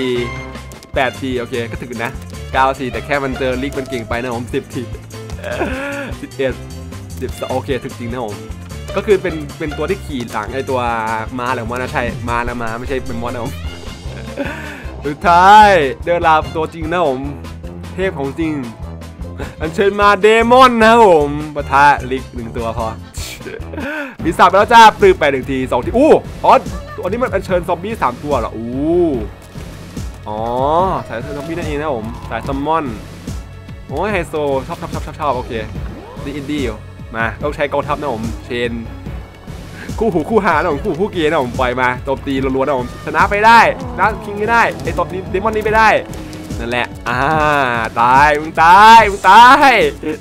แปดทีโอเคก็ถึงนะเก้าทีแต่แค่มันเจอลิกมันเก่งไปนะผมสิบทีสิบเอ็ดสิบโอเคถึงจริงนะผมก็คือเป็นเป็นตัวที่ขี่หลังไอตัวม้าหรือมอนะใช่ม้านะม้าไม่ใช่เป็นมอนะผมสุดท้ายเดินลาตัวจริงนะผมเทพของจริง อันเชิญมาเดมอนนะครับผมปะทะลิกหนึ่งตัวพอมีสับไปแล้วจ้าปลือไปหนึ่งทีสองทีอู้อ๋อตัวนี้มันอันเชิญซอมบี้สามตัวเหรออู้อ๋อสายซอมบี้นั่นเองนะผมสายซัมมอนโอ้ยไฮโซชอบชอบชอบชอบชอบโอเคดีอินดี้มาต้องใช้กองทัพนะผมเชนคู่หูคู่หานะผมคู่หูคู่เกียร์นะผมปล่อยมาโจมตีรัวๆนะผมชนะไปได้นะคิงไม่ได้ไอ้ตบนี้เดมอนนี้ไปได้ นั่นแหละ อ่า ตาย มึงตาย มึงตาย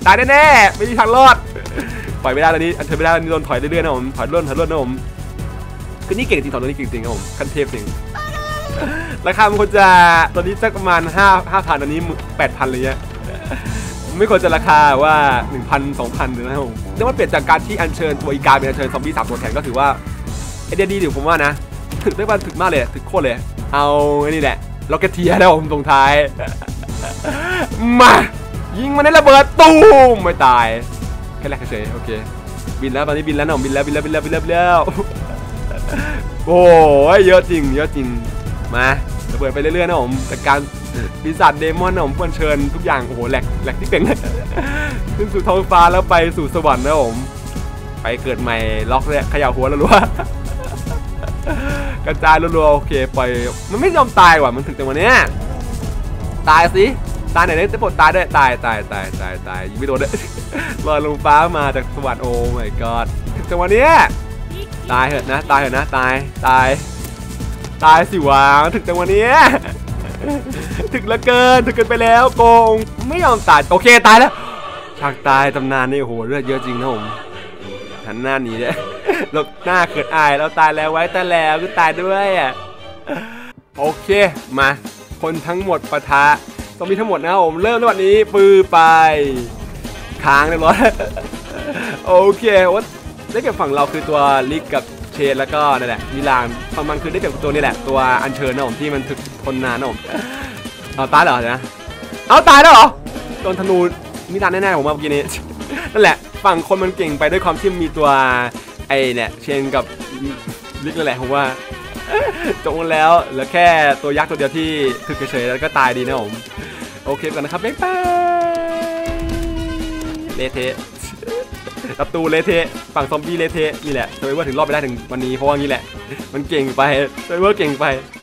ตายแน่ๆ ไม่มีทางรอด ปล่อยไม่ได้ตอนนี้ อันเธอไม่ได้ตอนนี้โดนถอยเรื่อยๆนะผม ถอยร่นถอยร่นนะผมคือนี่เก่งจริงถอนตัวนี้เก่งจริงครับผม ขั้นเทพจริง ราคามันควรจะตอนนี้สักประมาณ5 5,000ตอนนี้8,000เลยเนี่ยไม่ควรจะราคาว่า 1,000 2,000เลยนะครับผมแต่ว่าเปลี่ยนจากการที่อัญเชิญตัวอีกาเป็นอัญเชิญซอมบี้สามตัวแทนก็ถือว่าไอเดียดีอยู่ผมว่านะถึกได้บ้านถึกมากเลยถึกโคตรเลย เอาไอ้นี่แหละ ล็อกเกตเทียแล้วผมตรงท้าย มายิงมันได้ระเบิดตูมไม่ตายแค่แรกเฉยโอเคบินแล้วตอนนี้บินแล้วนะบินแล้วบินแล้วบินแล้วบินแล้วบินแล้วโอ้ยเยอะจริง เยอะจริงมาระเบิดไปเรื่อยๆนะผมจากการปีศาจเดมอนนะผมเพื่อนเชิญทุกอย่างโอ้โหแหลกแหลกที่เป็นขึ้นสู่ท้องฟ้าแล้วไปสู่สวรรค์นะผมไปเกิดใหม่ล็อกเลยขย่าหัวแล้วรัวๆ กระจายรัวๆโอเคปล่อยมันไม่ยอมตายว่ะมันถึงแต่วันนี้ตายสิตายไหนเนี่ยจะปลดตายด้ตายตายตายตายตายยิงไม่โดนเลยลอยลงฟ้ามาจากสวรรค์โอ้ my god ถึงแต่วันนี้ตายเหอะนะตายเหอะนะตายตาย ตายสิวะถึงแต่วันนี้ถึงลือเกินถึงเกินไปแล้วโกงไม่ยอมตายโอเคตายแล้วฉากตายตำนานนี่โอ้โหเลือดเยอะจริงนะผม หันหน้าหนีเนี่ยหลบหน้าเกิดอายแล้วตายแล้วไว้แต่แล้วก็ตายด้วยอะโอเคมา คนทั้งหมดปะทะต้องมีทั้งหมดนะครับผมเริ่มในวันนี้ปือไปค้างเรียบร้อยโอเคว่าได้เก็บฝั่งเราคือตัวลิกกับเชนแล้วก็นั่นแหละมิลานฝั่งมันคือได้เก็บตัวนี้แหละตัวอัญเชิญนะผมที่มันถึกทนนานนะผมเอาตายเหรอนะเอาตายแล้วเหรอโดนธนูมิลานแน่ๆผมเมื่อกี้นี้ นั่นแหละ ฝั่งคนมันเก่งไปด้วยความที่มีตัวไอเนี่ยเชนกับลิกนั่นแหละผมว่าจบแล้วเหลือแค่ตัวยักษ์ตัวเดียวที่ถึกเฉยๆแล้วก็ตายดีนะผม โอเคก่อนนะครับบ๊ายบายเละเทะประตูเละเทะฝั่งซอมบี้เละเทะนี่แหละทำไมว่าถึงรอดไปได้ถึงวันนี้เพราะว่างี้แหละ มันเก่งไปทำไมว่าเก่งไป